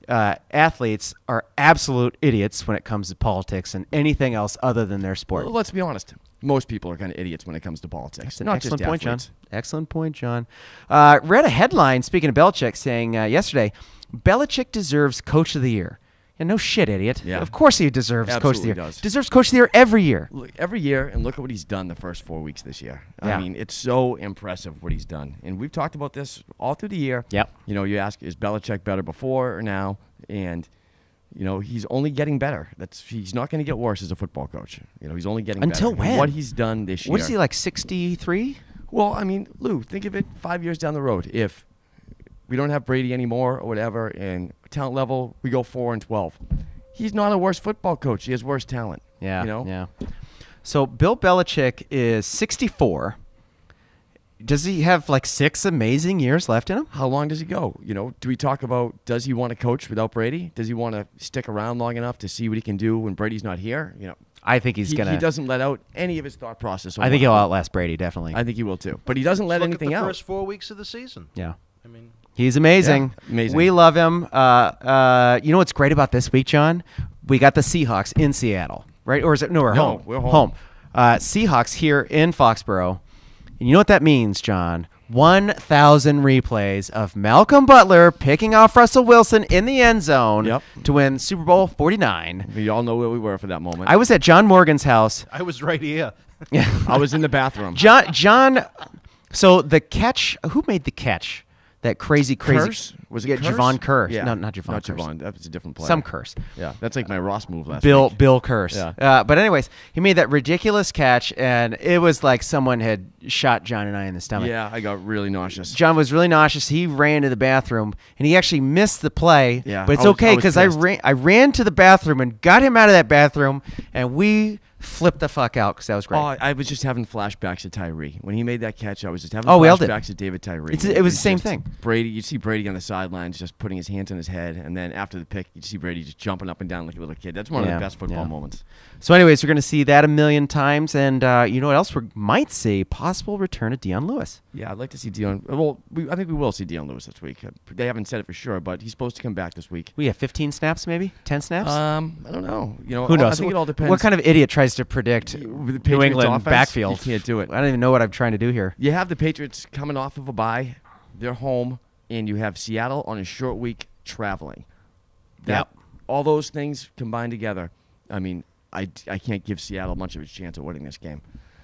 uh, athletes are absolute idiots when it comes to politics and anything else other than their sport. Well, let's be honest. Most people are kind of idiots when it comes to politics. Not excellent just point, John. Excellent point, John. Uh, read a headline, speaking of Belichick, saying uh, yesterday, Belichick deserves Coach of the Year. Yeah, no shit, idiot. Yeah. Of course he deserves Coach of the Absolutely Year. does. Deserves Coach of the Year every year. Look, every year, and look at what he's done the first four weeks this year. Yeah. I mean, it's so impressive what he's done. And we've talked about this all through the year. Yep. You know, you ask, is Belichick better before or now? And, you know, he's only getting better. That's He's not going to get worse as a football coach. You know, he's only getting Until better. And when? What he's done this year. What is he, like 63? Well, I mean, Lou, think of it five years down the road. If we don't have Brady anymore or whatever, and talent level, we go four and twelve. He's not a worse football coach. He has worse talent. Yeah. You know? Yeah. So Bill Belichick is 64. Does he have like six amazing years left in him? How long does he go? You know, do we talk about does he want to coach without Brady? Does he want to stick around long enough to see what he can do when Brady's not here? You know, I think he's he, gonna. he doesn't let out any of his thought process. I think he'll outlast Brady definitely. I think he will too. But he doesn't let Look anything at the out. first four weeks of the season. yeah. I mean, He's amazing. Yeah, amazing. We love him. Uh, uh, you know what's great about this week, John? We got the Seahawks in Seattle, right? Or is it no? We're No, home. we're home. Uh, Seahawks here in Foxborough, and you know what that means, John? One thousand replays of Malcolm Butler picking off Russell Wilson in the end zone Yep. to win Super Bowl forty nine. We all know where we were for that moment. I was at John Morgan's house. I was right here. Yeah. [laughs] I was in the bathroom. John. John. So the catch. Who made the catch? That crazy, crazy. Kearse? Was it yeah, Kearse? Javon Kearse. Yeah. No, not Javon. Not Kearse. Javon. That was a different player. Some curse. Yeah, that's like my Ross move last Bill week. Bill Curse. Yeah. Uh, but anyways, he made that ridiculous catch, and it was like someone had shot John and I in the stomach. Yeah, I got really nauseous. John was really nauseous. He ran to the bathroom, and he actually missed the play. Yeah, but it's was- okay because I, pissed. ran. I ran to the bathroom and got him out of that bathroom, and we flipped the fuck out because that was great. Oh, I was just having flashbacks to Tyree when he made that catch. I was just having Oh, we all did. flashbacks to David Tyree. It's- it was the same thing. Brady, you see Brady on the sidelines just putting his hands on his head, and then after the pick, you see Brady just jumping up and down like a little kid. That's one of the best football yeah. moments. So, anyways, we're going to see that a million times, and uh, you know what else we might see? Possible return of Dion Lewis. Yeah, I'd like to see Dion. Well, we, I think we will see Dion Lewis this week. They haven't said it for sure, but he's supposed to come back this week. We have 15 snaps, maybe 10 snaps. Um, I don't know. You know, Who knows? I think it all depends. What kind of idiot tries to predict the New Patriots England offense, backfield? you can't do it. I don't even know what I'm trying to do here. You have the Patriots coming off of a bye. They're home, and you have Seattle on a short week traveling. That, Yep. All those things combined together, I mean, I, I can't give Seattle much of a chance of winning this game.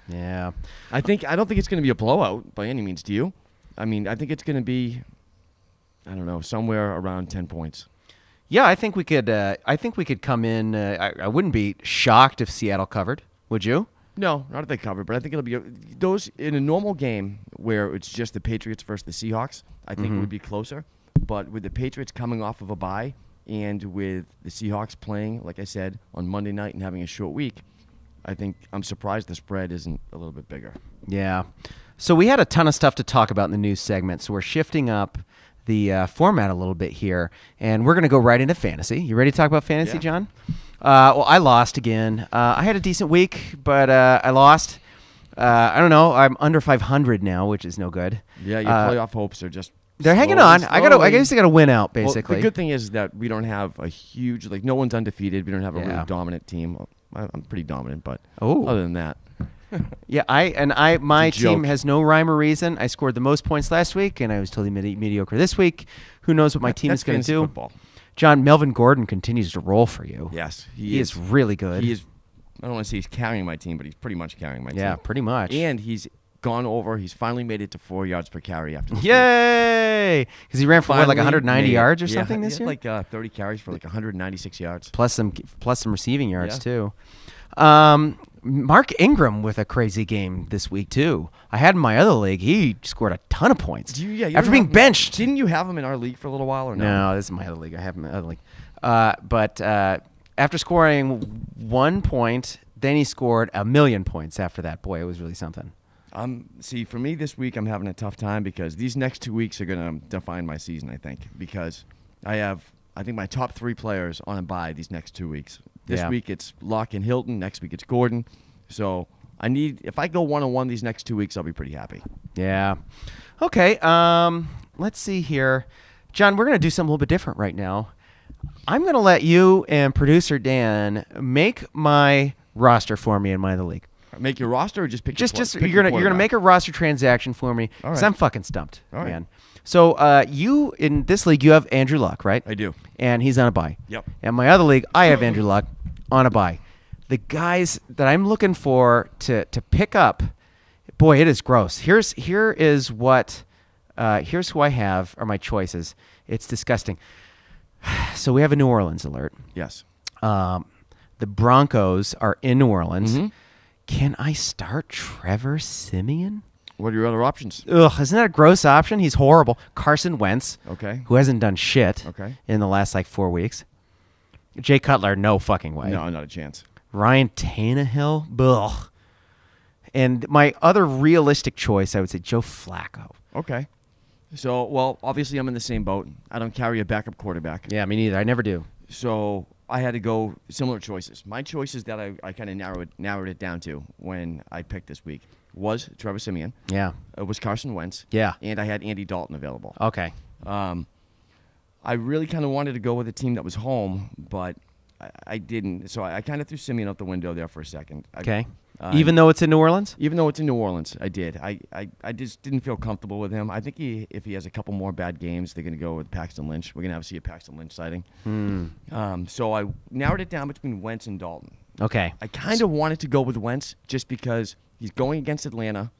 Yeah. I think I don't think it's going to be a blowout by any means. Do you? I mean, I think it's going to be, I don't know, somewhere around ten points. Yeah, I think we could. Uh, I think we could come in. Uh, I, I wouldn't be shocked if Seattle covered. Would you? No, not if they cover, but I think it'll be those in a normal game where it's just the Patriots versus the Seahawks. I think it would be closer, but with the Patriots coming off of a bye and with the Seahawks playing, like I said, on Monday night and having a short week, I think I'm surprised the spread isn't a little bit bigger. Yeah. So we had a ton of stuff to talk about in the news segment. So we're shifting up the uh, format a little bit here, and we're going to go right into fantasy. You ready to talk about fantasy, Yeah. John? Uh, well, I lost again. Uh, I had a decent week, but uh, I lost. Uh, I don't know. I'm under 500 now, which is no good. Yeah, your playoff hopes are just They're hanging slowly, on. I got to. I guess I got to win out, Well, basically. the good thing is that we don't have a huge like no one's undefeated. We don't have a Yeah. really dominant team. I- I'm pretty dominant, but Oh. other than that, [laughs] Yeah, I and I my team has no rhyme or reason. I scored the most points last week, and I was totally medi- mediocre this week. Who knows what my team is going to do? football. John Melvin Gordon continues to roll for you. Yes, he, is, really good. He is. I don't want to say he's carrying my team, but he's pretty much carrying my team. Yeah, pretty much. And he's gone over. He's finally made it to four yards per carry after. This. Yay! Because he ran for what, like 190 made yards or Yeah, something he this year, Like uh, 30 carries for like 196 yards. plus some plus some receiving yards Yeah. too. Um, Mark Ingram with a crazy game this week too. I had him in my other league. He scored a ton of points you, yeah, you after being have benched. Didn't you have him in our league for a little while or no? No, this is my other league. I have him in my other league. Uh, but uh, after scoring one point, then he scored a million points after that. Boy, it was really something. Um, see, for me this week, I'm having a tough time because these next two weeks are going to define my season. I think because I have, I think my top three players on a bye these next two weeks. This Yeah. week it's Locke and Hilton. Next week it's Gordon. So I need, if I go one on one these next two weeks, I'll be pretty happy. Yeah. Okay. Um, let's see here, John. We're gonna do something a little bit different right now. I'm gonna let you and producer Dan make my roster for me in my the league. Make your roster or just pick. Just, your, just pick you're gonna you're gonna make a roster transaction for me. All 'cause right. I'm fucking stumped, right. man. So uh, you in this league you have Andrew Luck, right? I do. and he's on a bye. Yep. And my other league, I have Andrew Luck on a bye. The guys that I'm looking for to to pick up, boy, it is gross. Here's here is what, uh, here's who I have are my choices. It's disgusting. [sighs] So we have a New Orleans alert. Yes. Um, the Broncos are in New Orleans. Mhm. Can I start Trevor Siemian? What are your other options? Ugh, isn't that a gross option? He's horrible. Carson Wentz, Okay. who hasn't done shit Okay. in the last like four weeks. Jay Cutler, no fucking way. No, not a chance. Ryan Tannehill, ugh. And my other realistic choice, I would say Joe Flacco. Okay. So, well, obviously I'm in the same boat. I don't carry a backup quarterback. Yeah, me neither. I never do. So I had to go similar choices. My choices that I, I kind of narrowed narrowed it down to when I picked this week was Trevor Siemian. Yeah. It was Carson Wentz. Yeah. And I had Andy Dalton available. Okay. Um, I really kind of wanted to go with a team that was home, but I, I didn't. So I, I kind of threw Siemian out the window there for a second. I- Okay. uh, Even though it's in New Orleans? even though it's in New Orleans, I did. I, I, I just didn't feel comfortable with him. I think he, if he has a couple more bad games, they're going to go with Paxton Lynch. We're going to have to see a Paxton Lynch sighting. Hmm. Um, so I narrowed it down between Wentz and Dalton. Okay. I kind of wanted to go with Wentz just because he's going against Atlanta.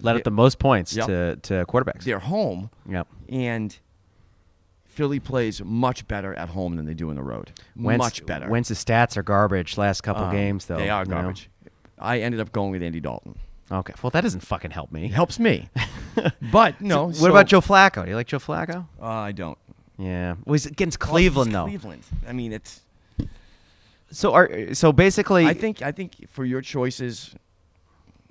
Let up the most points Yep. to, to quarterbacks. They're home, Yep. and Philly plays much better at home than they do on the road. Wentz, much better. Wentz's stats are garbage last couple Um, games, though. They are you know? garbage. I ended up going with Andy Dalton. Okay. Well, that doesn't fucking help me. It helps me. [laughs] but no. what about Joe Flacco? Do you like Joe Flacco? Uh, I don't. Yeah. Well, he's against Well, Cleveland, though. Cleveland. I mean, it's. So, are, so basically, I think. I think for your choices,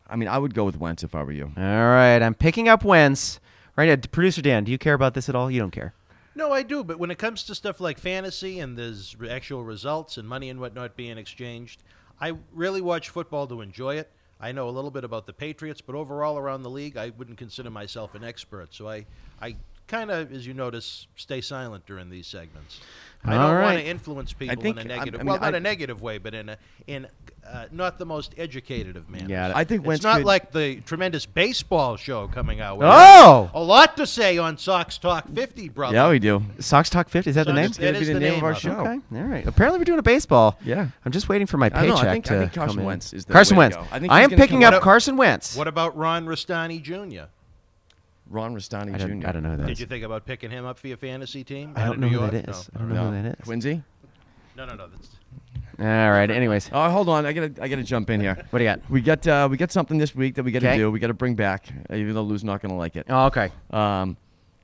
I mean, I would go with Wentz if I were you. All right, I'm picking up Wentz. Right, uh, producer Dan, do you care about this at all? You don't care. No, I do, but when it comes to stuff like fantasy and there's actual results and money and whatnot being exchanged, I really watch football to enjoy it. I know a little bit about the Patriots, but overall around the league, I wouldn't consider myself an expert. So I, I kind of, as you notice, stay silent during these segments. I All don't want to influence people think- in a negative, I mean, well, not I- a negative way, but in a, in uh, not the most educated of manners. Yeah, I think It's Wentz not could- like the tremendous baseball show coming out. We Oh! a lot to say on Sox Talk 50, brother. Yeah, we do. Sox Talk 50, is that the name? It's gonna That be the, the name, of our of show. Okay, all right. Apparently, we're doing a baseball. Yeah. I'm just waiting for my I paycheck know. I think- I to think Carson come in. Wentz is the Carson way to Wentz. go. I, think I am picking up up- Carson Wentz. What about Ron Rastani Jr.? Ron Rastani I don't, Jr. I don't know who that Did is. you think about picking him up for your fantasy team? I don't know New who that York? I don't know who that is. Quincy. No, no, no. That's, All right. Anyways, Oh, hold on. I gotta I gotta jump in here. what do you got? We got uh, we got something this week that we got to Okay. do. We got to bring back, uh, even though Lou's not gonna like it. Oh, okay. Um,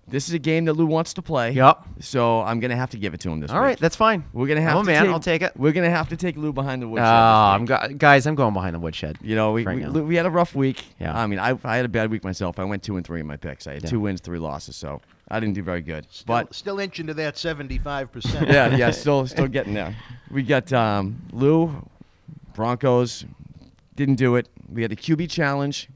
this is a game that Lou wants to play. Yup. So I'm gonna have to give it to him this All week. right, that's fine. We're gonna have Oh to man, take, I'll take it. We're gonna have to take Lou behind the Oh, woodshed. I'm this week. go- guys, I'm going behind the woodshed. You know, we, right we. Lou- we had a rough week. Yeah. I mean, I, I had a bad week myself. I went two and three in my picks. I had Yeah. two wins, three losses, so I didn't do very good. Still, but still inching to that 75%. yeah, yeah, [laughs] still still getting there. We got um, Lou, Broncos, didn't do it. We had a QB challenge,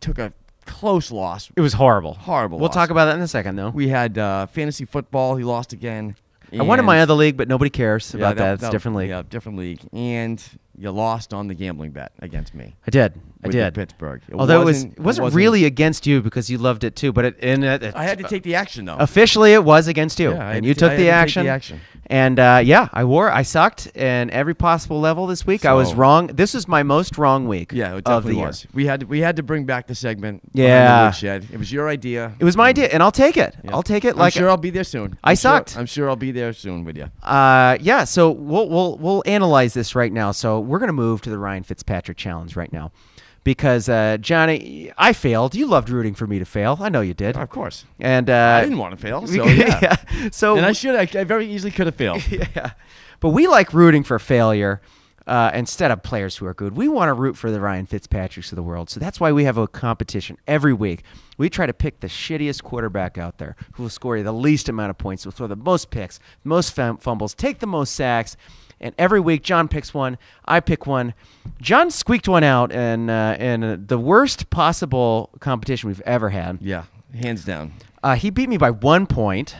took a close loss. It was horrible. Horrible We'll loss. talk about that in a second, though. We had uh, fantasy football. He lost again. I won in my other league, but nobody cares Yeah, about that. that- It's that- a different league. Yeah, different league. And you lost on the gambling bet against me. I did. I did. Pittsburgh. It Although it was wasn't- it it wasn't, wasn't- really against you because you loved it too, but it, in it, I had to take the action though. officially it was against you, Yeah, and you ta- took I the had to take action. the action. And uh, yeah, I wore. I sucked in every possible level this week. I was wrong. This is my most wrong week. Yeah, it of definitely the year. was. We had to, we had to bring back the segment. Yeah. the. It was your idea. It was my idea, and I'll take it. Yeah. I'll take it. Like I'm sure I'll be there soon. I I'm sure- sucked. I'm sure I'll be there soon with you. Uh, yeah. So we'll we'll we'll analyze this right now. So we're gonna move to the Ryan Fitzpatrick challenge right now, because uh, Johnny, I failed. You loved rooting for me to fail. I know you did. Of course. And uh, I didn't want to fail, [laughs] so yeah. [laughs] So And I should. I, I very easily could have failed. [laughs] yeah. But we like rooting for failure uh, instead of players who are good. We want to root for the Ryan Fitzpatricks of the world. So that's why we have a competition every week. We try to pick the shittiest quarterback out there who will score you the least amount of points, will throw the most picks, most fum- fumbles, take the most sacks. And every week, John picks one. I pick one. John squeaked one out in, uh, in the worst possible competition we've ever had. Yeah, hands down. Uh, he beat me by one point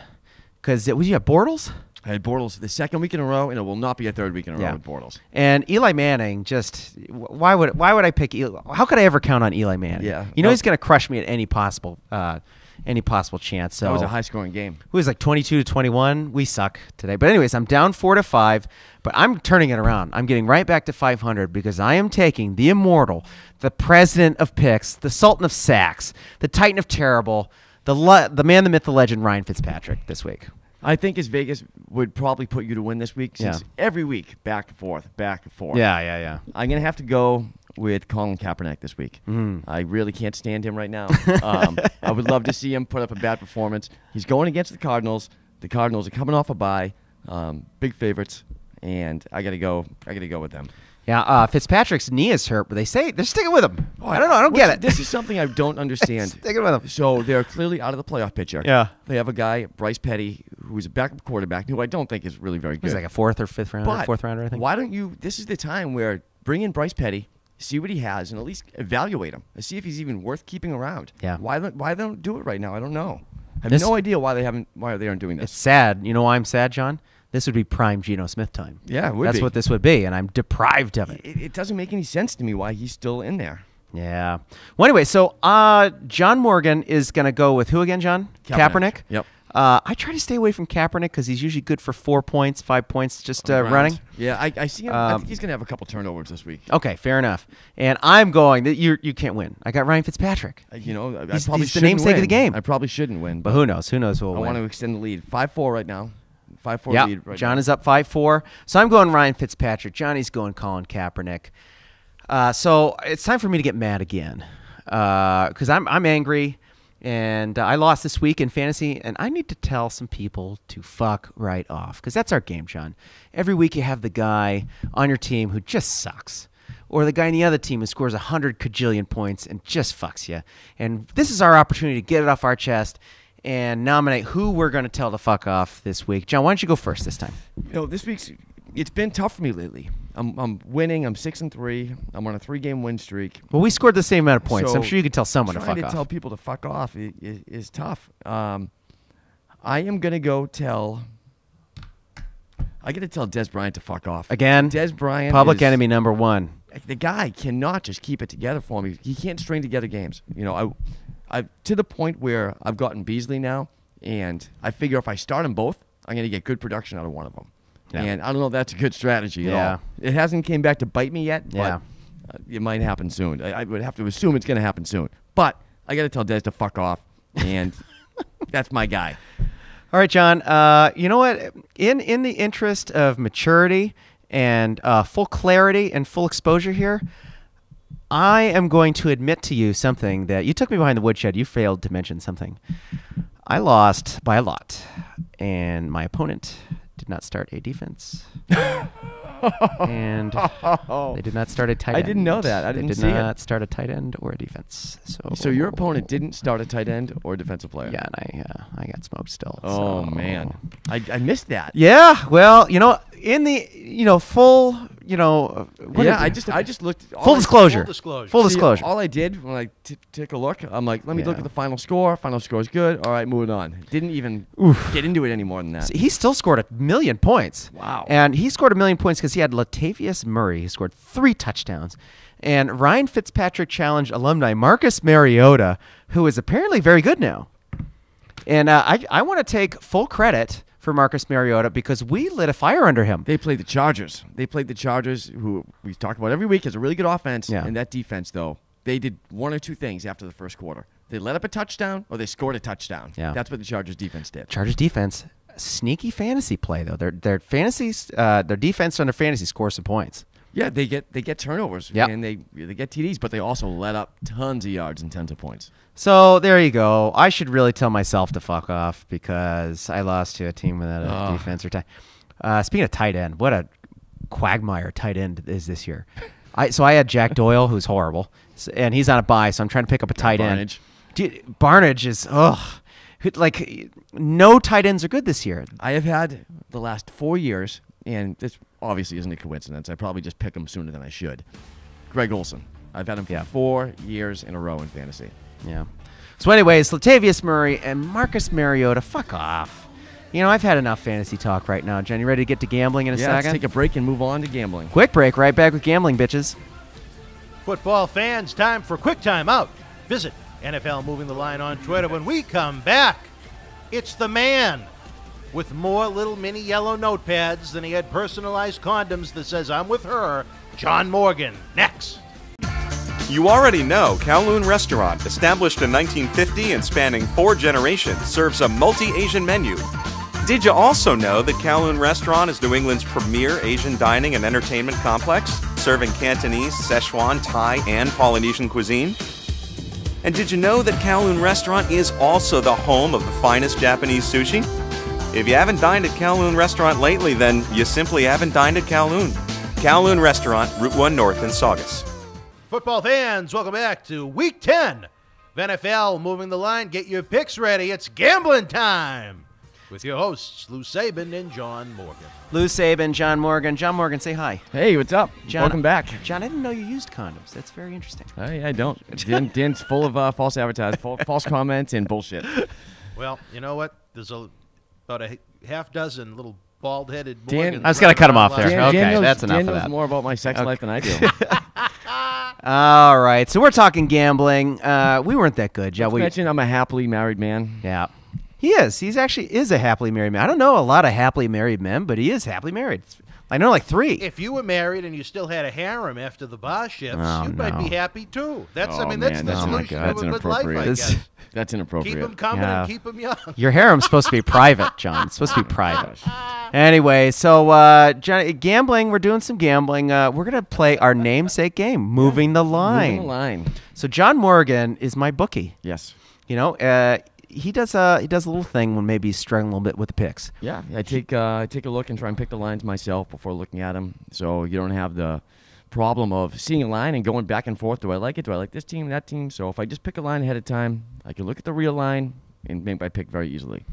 because it was Bortles. I had Bortles the second week in a row, and it will not be a third week in a row with Bortles. And Eli Manning just why would why would I pick Eli? How could I ever count on Eli Manning? Yeah. you know he's going to crush me at any possible uh, any possible chance. So That was a high-scoring game. It was like twenty two to twenty one. We suck today, but anyways, I'm down four to five. But I'm turning it around. I'm getting right back to 500 because I am taking the immortal, the president of picks, the sultan of sacks, the titan of terrible, the le- the man, the myth, the legend, Ryan Fitzpatrick this week. I think as Vegas would probably put you to win this week, since Yeah. every week back and forth, back and forth. Yeah, yeah, yeah. I'm gonna have to go with Colin Kaepernick this week. Mm. I really can't stand him right now. um, [laughs] I would love to see him put up a bad performance. He's going against the Cardinals. The Cardinals are coming off a bye, um, big favorites, and I gotta go. I gotta go with them. Yeah, uh, Fitzpatrick's knee is hurt, but they say they're sticking with him. I don't know. I don't get it. This is something I don't [laughs] understand. Sticking with him. So they're clearly out of the playoff picture. Yeah. They have a guy, Bryce Petty, who's a backup quarterback, who I don't think is really very good. He's like a fourth or fifth rounder, But fourth rounder, I think. Why don't you? This is the time where bring in Bryce Petty, see what he has, and at least evaluate him, and see if he's even worth keeping around. Yeah. Why don't Why they don't do it right now? I don't know. I have This- no idea why they haven't. Why they aren't doing this? It's sad. You know why I'm sad, John? This would be prime Geno Smith time. Yeah, it would That's be. what this would be, and I'm deprived of it. It, it doesn't make any sense to me why he's still in there. Yeah. Well, anyway, so uh, John Morgan is going to go with who again, John? Kaepernick. Yep. Uh, I try to stay away from Kaepernick because he's usually good for four points, five points, just uh, Around. running. Yeah, I, I see him. I Um, think he's gonna have a couple turnovers this week. Okay, fair enough. And I'm going that you you can't win. I got Ryan Fitzpatrick. Uh, You know, I, I He's- probably he's the namesake of the win. game. I probably shouldn't win, But who knows? Who knows who will I win? want to extend the lead. Five four right now. Five four Yeah, lead right John now. is up five four. So I'm going Ryan Fitzpatrick. Johnny's going Colin Kaepernick. Uh, so it's time for me to get mad again because I'm I'm angry and uh, I lost this week in fantasy and I need to tell some people to fuck right off because that's our game, John. Every week you have the guy on your team who just sucks. Or the guy on the other team who scores a hundred cajillion points and just fucks you. And this is our opportunity to get it off our chest and nominate who we're going to tell to fuck off this week. John, why don't you go first this time? You know, this week's it's been tough for me lately. I'm I'm winning. I'm six and three. I'm on a three game win streak. Well, we scored the same amount of points. So I'm sure you could tell someone to trying fuck to off. tell people to fuck off i- i- is tough. Um, I am gonna go tell. I got to tell Dez Bryant to fuck off Again, Dez Bryant, public is- enemy number one. The guy cannot just keep it together for me. He can't string together games. You know, I, I to the point where I've gotten Beasley now, and I figure if I start them both, I'm gonna get good production out of one of them. Yeah. And I don't know if that's a good strategy at Yeah. all. It hasn't came back to bite me yet, Yeah. but uh, it might happen soon. I, I would have to assume it's going to happen soon. But I got to tell Dez to fuck off, and [laughs] that's my guy. All right, John. Uh, you know what? In in the interest of maturity and uh, full clarity and full exposure here, I am going to admit to you something that you took me behind the woodshed. You failed to mention something. I lost by a lot, and my opponent did not start a defense. [laughs] and they did not start a tight I didn't know that. I they didn't did see it. not start a tight end or a defense. So, So your opponent didn't start a tight end or a defensive player. Yeah, and I uh, I got smoked still. Oh so- man, I, I missed that. Yeah, well, you know, in the you know full, you know, uh, yeah, I just I just looked. all full disclosure. Full disclosure. Full See, disclosure. All I did when I t- took a look, I'm like, let me look at the final score. Final score is good. All right, moving on. Didn't even get into it any more than that. he still scored a million points. Wow. And he scored a million points because he had Latavius Murray. He scored three touchdowns. And Ryan Fitzpatrick Challenge alumni Marcus Mariota, who is apparently very good now. And uh, I, I want to take full credit for Marcus Mariota because we lit a fire under him. They played the Chargers. They played the Chargers, who we talked about every week, has a really good offense. Yeah. And that defense, though, they did one or two things after the first quarter. They let up a touchdown or they scored a touchdown. Yeah. That's what the Chargers defense did. Chargers defense, sneaky fantasy play though. Their their fantasies, uh, their defense under fantasy scores some points. Yeah, they get they get turnovers Yep. and they they get TDs, but they also let up tons of yards and tons of points. So there you go. I should really tell myself to fuck off because I lost to a team without a Ugh. defense or tight. Uh, speaking of tight end, what a quagmire tight end is this year. I so I had Jack Doyle, who's horrible, and he's on a bye, so I'm trying to pick up a tight end. Barnidge. Dude, Barnidge is ugh. Like no tight ends are good this year. I have had the last four years, and this obviously isn't a coincidence. I probably just pick him sooner than I should. Greg Olsen. I've had him for Yeah. four years in a row in fantasy. Yeah. So, anyways, Latavius Murray and Marcus Mariota, fuck off. You know, I've had enough fantasy talk right now. Jen, you ready to get to gambling in a yeah, let's take a break and move on to gambling. Quick break, right back with gambling, bitches. Football fans, time for quick timeout. Visit NFL Moving the Line on Twitter. When we come back, it's the man with more little mini yellow notepads than he had personalized condoms that says, I'm with her, John Morgan. Next. You already know Kowloon Restaurant, established in 1950 and spanning four generations, serves a multi Asian menu. Did you also know that Kowloon Restaurant is New England's premier Asian dining and entertainment complex, serving Cantonese, Szechuan, Thai, and Polynesian cuisine? And did you know that Kowloon Restaurant is also the home of the finest Japanese sushi? If you haven't dined at Kowloon Restaurant lately, then you simply haven't dined at Kowloon. Kowloon Restaurant, Route 1 North in Saugus. Football fans, welcome back to Week 10 of NFL Moving the Line. Get your picks ready. It's gambling time with your hosts, Lou Saban and John Morgan. Lou Saban, John Morgan. John Morgan, say hi. Hey, what's up? John, Welcome back. John, I didn't know you used condoms. That's very interesting. Hey, I don't. Dan, Dan's full of uh, false advertising, false comments, and bullshit. Well, you know what? There's a, about a half dozen little bald headed Dan- I was gonna cut him off there. around. Okay, knows, that's enough Dan of knows that. more about my sex life than I do. [laughs] All right, so we're talking gambling. Uh, we weren't that good, yeah. We, Mention I'm a happily married man. yeah, he is. He's actually is a happily married man. I don't know a lot of happily married men, but he is happily married. I know like three. If you were married and you still had a harem after the bar shifts, Oh, you might no. be happy too. That's, I Oh, mean, that's man, the that's- oh my solution God. to That's a good life, I inappropriate. This- guess. [laughs] That's inappropriate. Keep them coming Yeah. and keep them young. Your harem's supposed to be private, John. It's supposed to be [laughs] private. Anyway, so uh, John, gambling. We're doing some gambling. Uh, we're gonna play our namesake game, moving the line. Moving the line. So John Morgan is my bookie. Yes. You know, uh, he does a he does a little thing when maybe he's struggling a little bit with the picks. Yeah, I take uh, I take a look and try and pick the lines myself before looking at them, so you don't have the problem of seeing a line and going back and forth. Do I like it? Do I like this team, that team? So if I just pick a line ahead of time, I can look at the real line and make my pick very easily.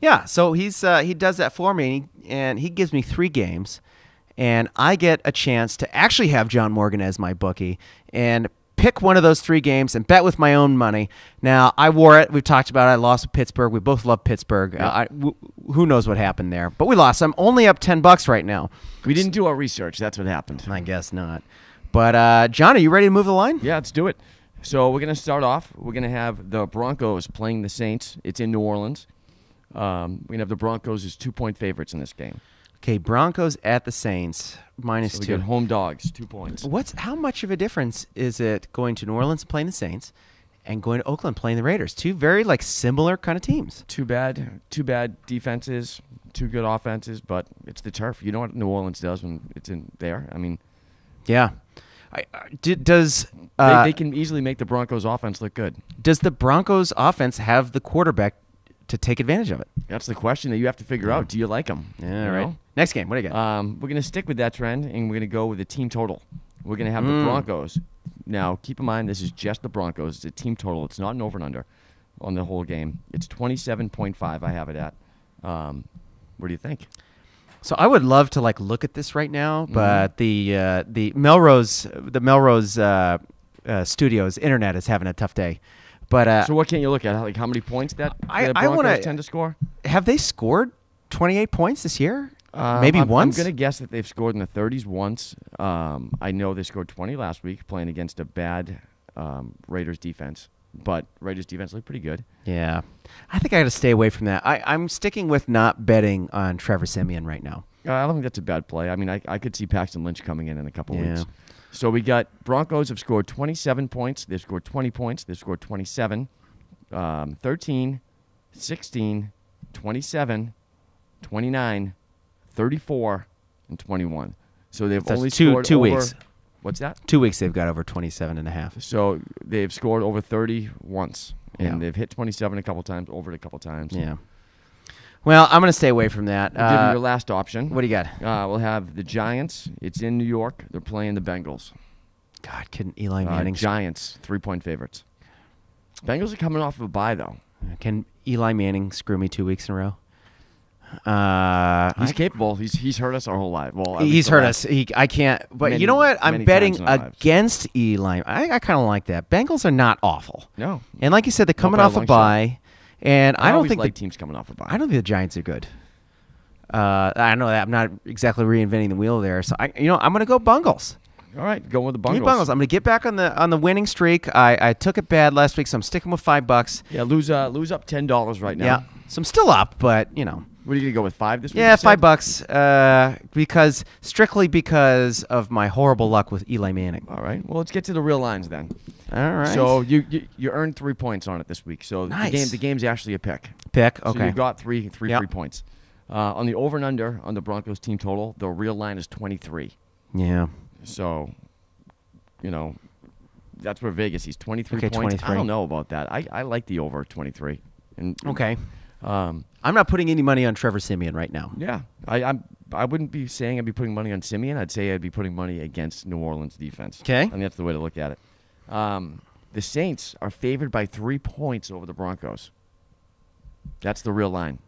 Yeah, so he's uh, he does that for me, and he, and he gives me three games, and I get a chance to actually have John Morgan as my bookie and pick one of those three games and bet with my own money. Now I wore it. We've talked about it. I lost with Pittsburgh. We both love Pittsburgh. Uh, I, w- who knows what happened there? But we lost. I'm only up ten bucks right now. We didn't do our research. That's what happened. I guess not. But uh, John, are you ready to move the line? Yeah, let's do it. So we're gonna start off. We're gonna have the Broncos playing the Saints. It's in New Orleans. Um, we're gonna have the Broncos as two point favorites in this game. Okay, Broncos at the Saints minus So two. home dogs, two points. What's how much of a difference is it going to New Orleans and playing the Saints, and going to Oakland playing the Raiders? Two very like similar kind of teams. Too bad. Two bad defenses. two good offenses, but it's the turf. You know what New Orleans does when it's in there. I mean, Yeah. I, I- did, does they, uh, they can easily make the Broncos offense look good. does the Broncos offense have the quarterback to take advantage of it? That's the question that you have to figure out. Do you like them? Yeah, right. Next game, what do you got? Um, we're gonna stick with that trend, and we're gonna go with the team total. We're gonna have Mm. the Broncos. Now, keep in mind, this is just the Broncos. It's a team total. It's not an over and under on the whole game. It's twenty-seven point five. I have it at. Um, what do you think? So I would love to like look at this right now, Mm-hmm. but the uh, the Melrose the Melrose uh, uh, Studios internet is having a tough day. But uh, So, what can't you look at? Like how many points that I- the I Broncos wanna- tend to score? have they scored 28 points this year? Um, Maybe I'm, once. I'm gonna guess that they've scored in the 30s once. Um, I know they scored 20 last week playing against a bad um, Raiders defense, but Raiders defense looked pretty good. Yeah, I think I got to stay away from that. I, I'm sticking with not betting on Trevor Siemian right now. Uh, I don't think that's a bad play. I mean, I, I could see Paxton Lynch coming in in a couple Yeah. weeks. So we got Broncos have scored 27 points. They've scored 20 points. They've scored 27, um, 13, 16, 27, 29, 34, and 21. So they've That's only two- scored two over- weeks. What's that? Two weeks they've got over 27 and a half. So they've scored over 30 once, and Yeah. they've hit 27 a couple times, over it a couple times. Yeah. Well, I'm going to stay away from that. We'll give you Uh, your last option. what do you got? Uh, we'll have the Giants. It's in New York. They're playing the Bengals. God, can Eli Uh, Manning Giants, three point favorites. Bengals are coming off of a bye, though. can Eli Manning screw me two weeks in a row? Uh, He's I- capable. He's he's hurt us our whole life. Well, he's hurt us. He, I can't. But many- you know what? I'm betting lives. against Eli. I, I kind of like that. Bengals are not awful. No. And like you said, they're coming off a bye, and I, don't think like the, teams coming off a bye. I don't think the Giants are good. Uh, I know that I'm not exactly reinventing the wheel there. So I, you know, I'm going to go Bungles. All right, going with the Bungles. Bungles. I'm going to get back on the on the winning streak. I, I took it bad last week, so I'm sticking with five bucks. Yeah, lose uh, lose up ten dollars right now. Yeah, so I'm still up, but you know, What are you gonna go with five this week? yeah, five bucks. Uh, because strictly because of my horrible luck with Eli Manning. All right. Well, let's get to the real lines then. All right. So you, you you earned three points on it this week. So the game Nice. the game's actually a pick. pick. So Okay. you got three three Yep. free points. Uh, on the over and under on the Broncos team total, the real line is twenty three. yeah. So, you know, that's where Vegas. He's twenty three Okay, points. 23. I don't know about that. I, I like the over twenty three. And Okay. um, I'm not putting any money on Trevor Siemian right now. yeah, I I'm, I wouldn't be saying I'd be putting money on Siemian. I'd say I'd be putting money against New Orleans defense. 'Kay. and that's the way to look at it. Um, the Saints are favored by three points over the Broncos. That's the real line.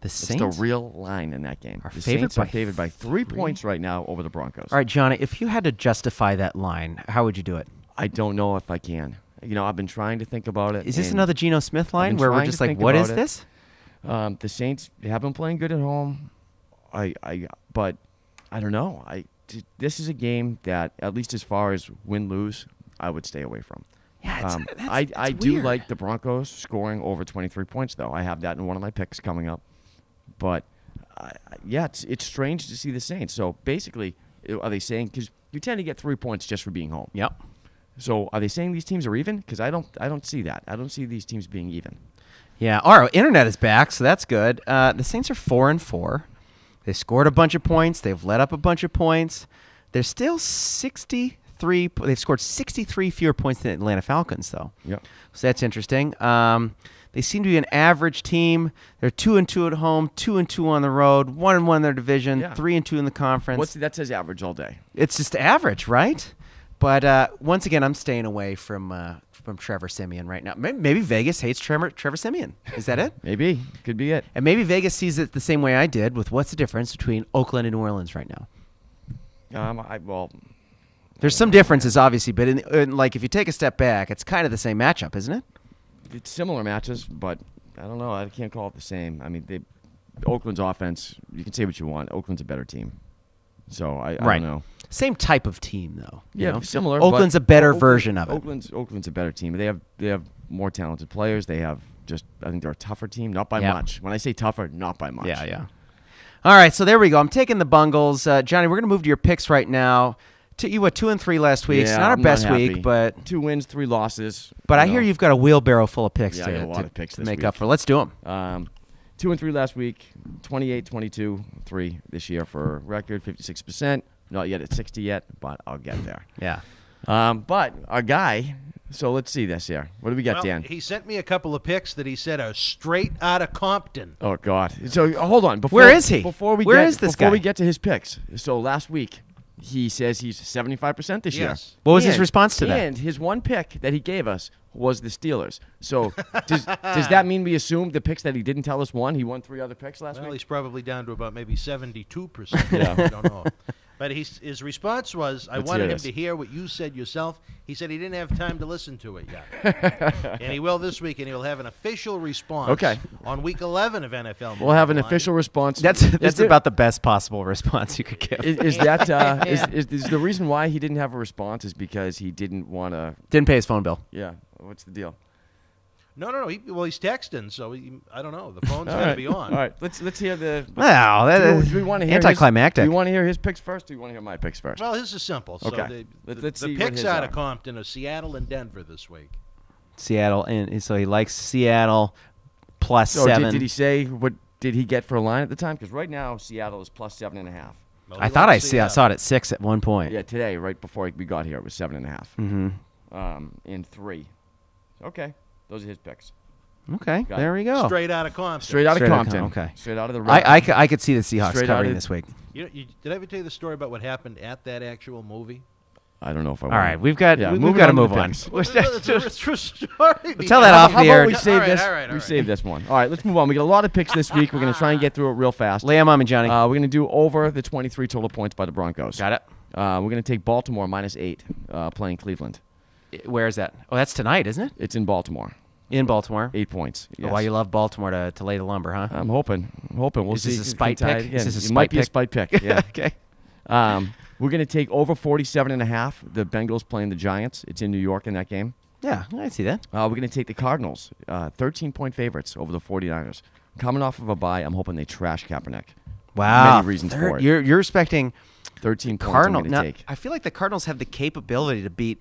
The It's Saints. the real line in that game. Are the Saints are favored by three, three? points right now over the Broncos. All right, Johnny. If you had to justify that line, how would you do it? I don't know if I can. You know, I've been trying to think about it. Is this another Geno Smith line where we're just like, what is it. this? Um, the Saints have been playing good at home. I, I, but I don't know. I, this is a game that, at least as far as win lose, I would stay away from. Yeah, it's, Um, that's, I, that's I do like the Broncos scoring over 23 points, though. I have that in one of my picks coming up. But I- yeah, it's it's strange to see the Saints. So basically, are they saying because you tend to get three points just for being home? Yep. So are they saying these teams are even? Because I don't I don't see that. I don't see these teams being even. Yeah. Our internet is back, so that's good. Uh, the Saints are four and four. They scored a bunch of points. They've let up a bunch of points. They're still sixty-three. They've scored sixty-three fewer points than the Atlanta Falcons, though. Yep. So that's interesting. Um, they seem to be an average team. They're two and two at home, two and two on the road, one and one in their division, Yeah. three and two in the conference. What's that says average all day? it's just average, right? But uh, once again, I'm staying away from uh, from Trevor Siemian right now. Maybe, maybe Vegas hates Trevor Trevor Siemian. Is that it? [laughs] Maybe could be it. And maybe Vegas sees it the same way I did. With what's the difference between Oakland and New Orleans right now? Um, I well, There's some differences, obviously, but in, in, like if you take a step back, it's kind of the same matchup, isn't it? it's similar matches, but I don't know. I can't call it the same. I mean, they Oakland's offense. You can say what you want. Oakland's a better team. So I, I Right. don't know. Same type of team, though. you Yeah, know? similar. but Oakland's a better Oakland- version of it. Oakland's Oakland's a better team. They have they have more talented players. They have just I think they're a tougher team, not by Yeah. much. When I say tougher, not by much. Yeah, yeah. All right, so there we go. I'm taking the Bungles, uh, Johnny. We're gonna move to your picks right now. To you, what two and three last week? it's Yeah, not our I'm best happy. week, but two wins, three losses. but you I hear know. you've got a wheelbarrow full of picks Yeah, I to, got a lot to- of picks to this make week. up for. Let's do them. Um, two and three last week, 28, 22, three this year for record, 56%. Not yet at 60 yet, but I'll get there. Yeah. Um, but our guy, so let's see this here. What do we got, Well, Dan? he sent me a couple of picks that he said are straight out of Compton. Oh God! So uh, hold on. Before, Where is he? Before we Where get, is this before we get to his picks, so last week he says he's seventy five percent this year. Yes. What was his And- response to that? And his one pick that he gave us was the Steelers. So [laughs] does, does that mean we assume the picks that he didn't tell us won? He won three other picks last Well, week. he's probably down to about maybe 72%. [laughs] Yeah. I don't know. But he's, his response was, I Let's wanted him this. to hear what you said yourself. He said he didn't have time to listen to it yet. [laughs] and he will this week, and he'll have an official response Okay. on week 11 of NFL. We'll have an Line. official response. That's Is that's there- about the best possible response you could give. Is, is that uh, [laughs] is, is, is the reason why he didn't have a response is because he didn't want to? Didn't pay his phone bill. Yeah. What's the deal? No, no, no. He, well, he's texting, so he, I don't know. The phone's All going right. to be on. All right. Let's let's hear the. Wow, that do, is do we want to hear his- anticlimactic. do you want to hear his picks first? Or do you want to hear my picks first? Well, his is simple. So Okay. the, Let- the, let's the see what picks out are. of Compton are Seattle and Denver this week. Seattle, and so he likes Seattle plus so did, seven. did he say what did he get for a line at the time? Because right now Seattle is plus seven and a half. Well, I thought I see, I saw it at six at one point. Yeah, today right before we got here it was seven and a half. Mm-hmm. Um, in three. Okay, those are his picks. Okay, Got there it. we go. Straight out of Compton. Straight out Straight of out of Compton. Com- okay. Straight out of the. I, red- I, c- I could see the Seahawks Straight out covering of- this week. You, you, did I ever tell you the story about what happened at that actual movie? I don't know if I. All right, we've got Yeah, we, have moving got to on to move the on. picks. It's a- it's a- it's a true story. tell that How, off how the about air. we save All right, this? all right, all we right. save this one. All right, let's move on. We got a lot of picks this week. We're gonna try and get through it real fast. Lay 'em on me, Johnny. Uh, we're gonna do over the 23 total points by the Broncos. got it. Uh, we're gonna take Baltimore minus eight, uh, playing Cleveland. Where is that? Oh, that's tonight, isn't it? It's in Baltimore. In Baltimore. Eight points. Oh, Why you love Baltimore to, to lay the lumber, huh? I'm hoping. I'm hoping. We'll Is see. this a spite pick? Is this a it might spite be a pick? spite pick. [laughs] Yeah. okay. um, we're gonna take over 47 and a half. The Bengals playing the Giants. It's in New York in that game. Yeah, I see that. Uh, we're going to take the Cardinals, uh, 13 point favorites over the 49ers. Coming off of a bye, I'm hoping they trash Kaepernick. Wow. Many reasons Third- for it. You're you're expecting 13 points Cardinal. I'm Now, take. I feel like the Cardinals have the capability to beat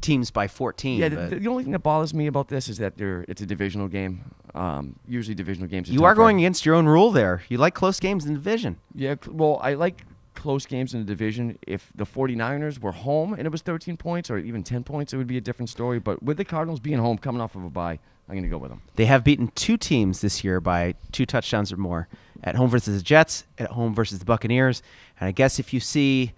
teams by 14. Yeah, the, the only thing that bothers me about this is that they're, it's a divisional game. Um, usually, divisional games. Are you are going against your own rule there. You like close games in the division. Yeah, well, I like close games in the division. If the 49ers were home and it was 13 points or even 10 points, it would be a different story. But with the Cardinals being home, coming off of a bye, I'm going to go with them. They have beaten two teams this year by two touchdowns or more. At home versus the Jets, at home versus the Buccaneers. And I guess if you see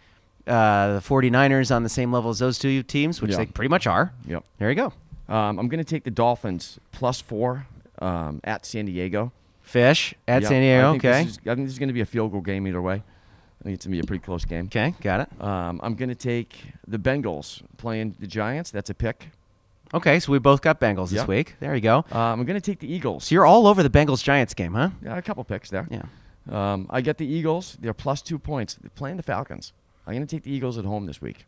uh, the 49ers on the same level as those two teams, which Yeah. they pretty much are, Yep. there you go. Um, I'm going to take the Dolphins plus four um, at San Diego. Fish at Yep. San Diego. I Okay. Is, I think this is going to be a field goal game either way. I think it's going to be a pretty close game. Okay, got it. Um, I'm going to take the Bengals playing the Giants. That's a pick. Okay, so we both got Bengals this week. There you go. Um, I'm going to take the Eagles. So you're all over the Bengals Giants game, huh? Yeah, a couple picks there. Yeah. Um, I get the Eagles. They're plus two points. They're playing the Falcons. I'm going to take the Eagles at home this week.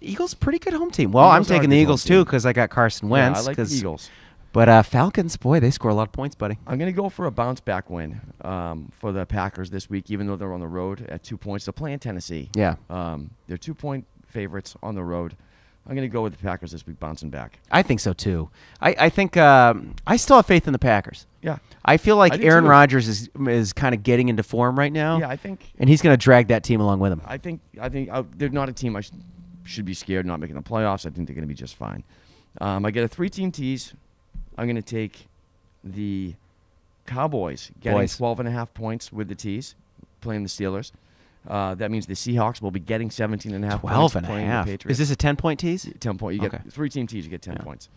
Eagles pretty good home team. Well, Eagles I'm are a taking the good home Eagles team. too because I got Carson Wentz. yeah, I like the 'cause- Eagles. But uh, Falcons, boy, they score a lot of points, buddy. I'm going to go for a bounce back win um, for the Packers this week, even though they're on the road at two points. They're playing Tennessee. Yeah. Um, they're two point favorites on the road. I'm going to go with the Packers this week, bouncing back. I think so too. I, I think um, I still have faith in the Packers. Yeah. I feel like I Aaron. Rodgers is is kind of getting into form right now. Yeah, I think and he's going to drag that team along with him. I think I think uh, they're not a team I sh- should be scared not making the playoffs. I think they're going to be just fine. Um, I get a three-team tease. I'm going to take the Cowboys getting Boys. 12 and a half points with the tease, playing the Steelers. Uh, that means the Seahawks will be getting 17 and a half 12 points and a half. the Patriots. Is this a 10 point tease? 10 point. You Okay. get three-team tease. You get 10 Yeah. points.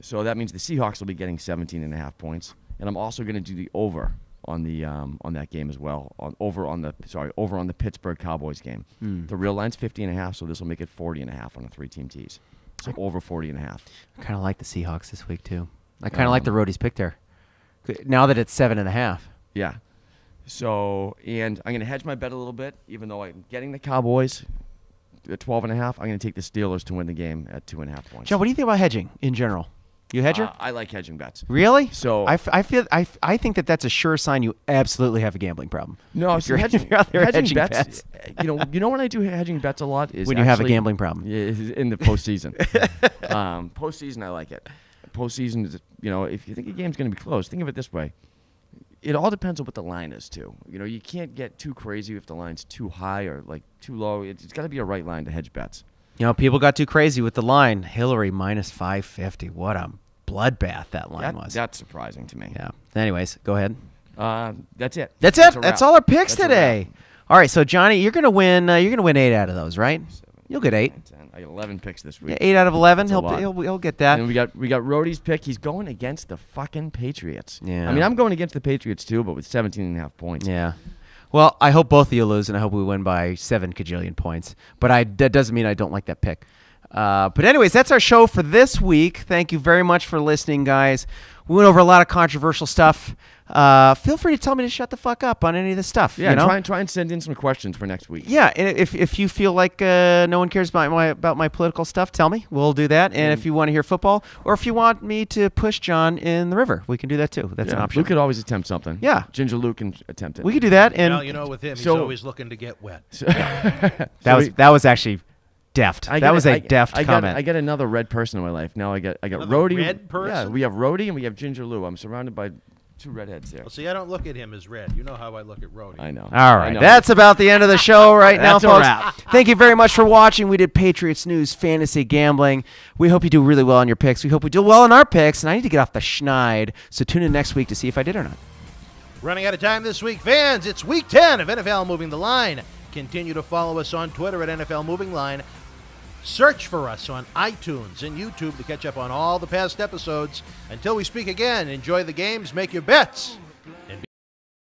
So that means the Seahawks will be getting 17 and a half points. And I'm also going to do the over on the um, on that game as well. On over on the sorry over on the Pittsburgh Cowboys game. Hmm. The real line's 50 and a half, so this will make it 40 and a half on a three-team tease. So over 40 and a half. I kind of like the Seahawks this week too. I kind of like the Um, roadies pick there. Now that it's seven and a half. Yeah. So and I'm going to hedge my bet a little bit, even though I'm getting the Cowboys at 12 and a half. I'm going to take the Steelers to win the game at two and a half points. John, what do you think about hedging in general? You hedger? Uh, I like hedging bets. Really? So- I, f- I feel I, f- I think that that's a sure sign you absolutely have a gambling problem. No, if so you're, hedging, [laughs] you're out there hedging hedging bets, bets. uh, You know, you know when I do hedging bets a lot is When you have a gambling problem. Yeah, in the postseason. [laughs] um, postseason, I like it. Postseason is, you know, if you think a game's going to be close, think of it this way: it all depends on what the line is too. You know, you can't get too crazy if the line's too high or like too low. It- It's got to be a right line to hedge bets. You know, people got too crazy with the line. Hillary minus 550. What a bloodbath that line That- was. that's surprising to me. yeah. Anyways, go ahead. Uh, that's it. That's it. That's all our picks That's today. All right, so Johnny, you're gonna win. Uh, you're gonna win eight out of those, right? You'll get eight. Nine, 10. I got 11 picks this week. Yeah, eight out of eleven. He'll, he'll he'll get that. And we got we got Rody's pick. He's going against the fucking Patriots. Yeah. I mean, I'm going against the Patriots too, but with 17 and a half points. Yeah. Well, I hope both of you lose, and I hope we win by seven cajillion points. But I that doesn't mean I don't like that pick. Uh, but anyways, that's our show for this week. Thank you very much for listening, guys. We went over a lot of controversial stuff. Uh, feel free to tell me to shut the fuck up on any of this stuff. Yeah, you know? try and try and send in some questions for next week. Yeah, and if, if you feel like uh, no one cares about my about my political stuff, tell me. We'll do that. And if you want to hear football, or if you want me to push John in the river, we can do that too. That's an option. Luke could always attempt something. Yeah. Ginger Luke can attempt it. we could do that. And well, you know, with him, he's always looking to get wet. [laughs] [laughs] that So was we- that was actually deft. I that get was a- a I- deft I got, comment. I get another red person in my life. Now I got I got Another Rhodey. red Yeah, we have Rhodey and we have Ginger Lou. I'm surrounded by two redheads here. Well, see, I don't look at him as red. You know how I look at Rhodey. I know. All right. Know. that's about the end of the show right now, That's a folks. wrap. Thank you very much for watching. We did Patriots News Fantasy Gambling. We hope you do really well on your picks. We hope we do well on our picks, and I need to get off the schneid. So tune in next week to see if I did or not. Running out of time this week, fans. It's week 10 of NFL Moving the Line. Continue to follow us on Twitter at NFL Moving Line. Search for us on iTunes and YouTube to catch up on all the past episodes. Until we speak again, enjoy the games, make your bets,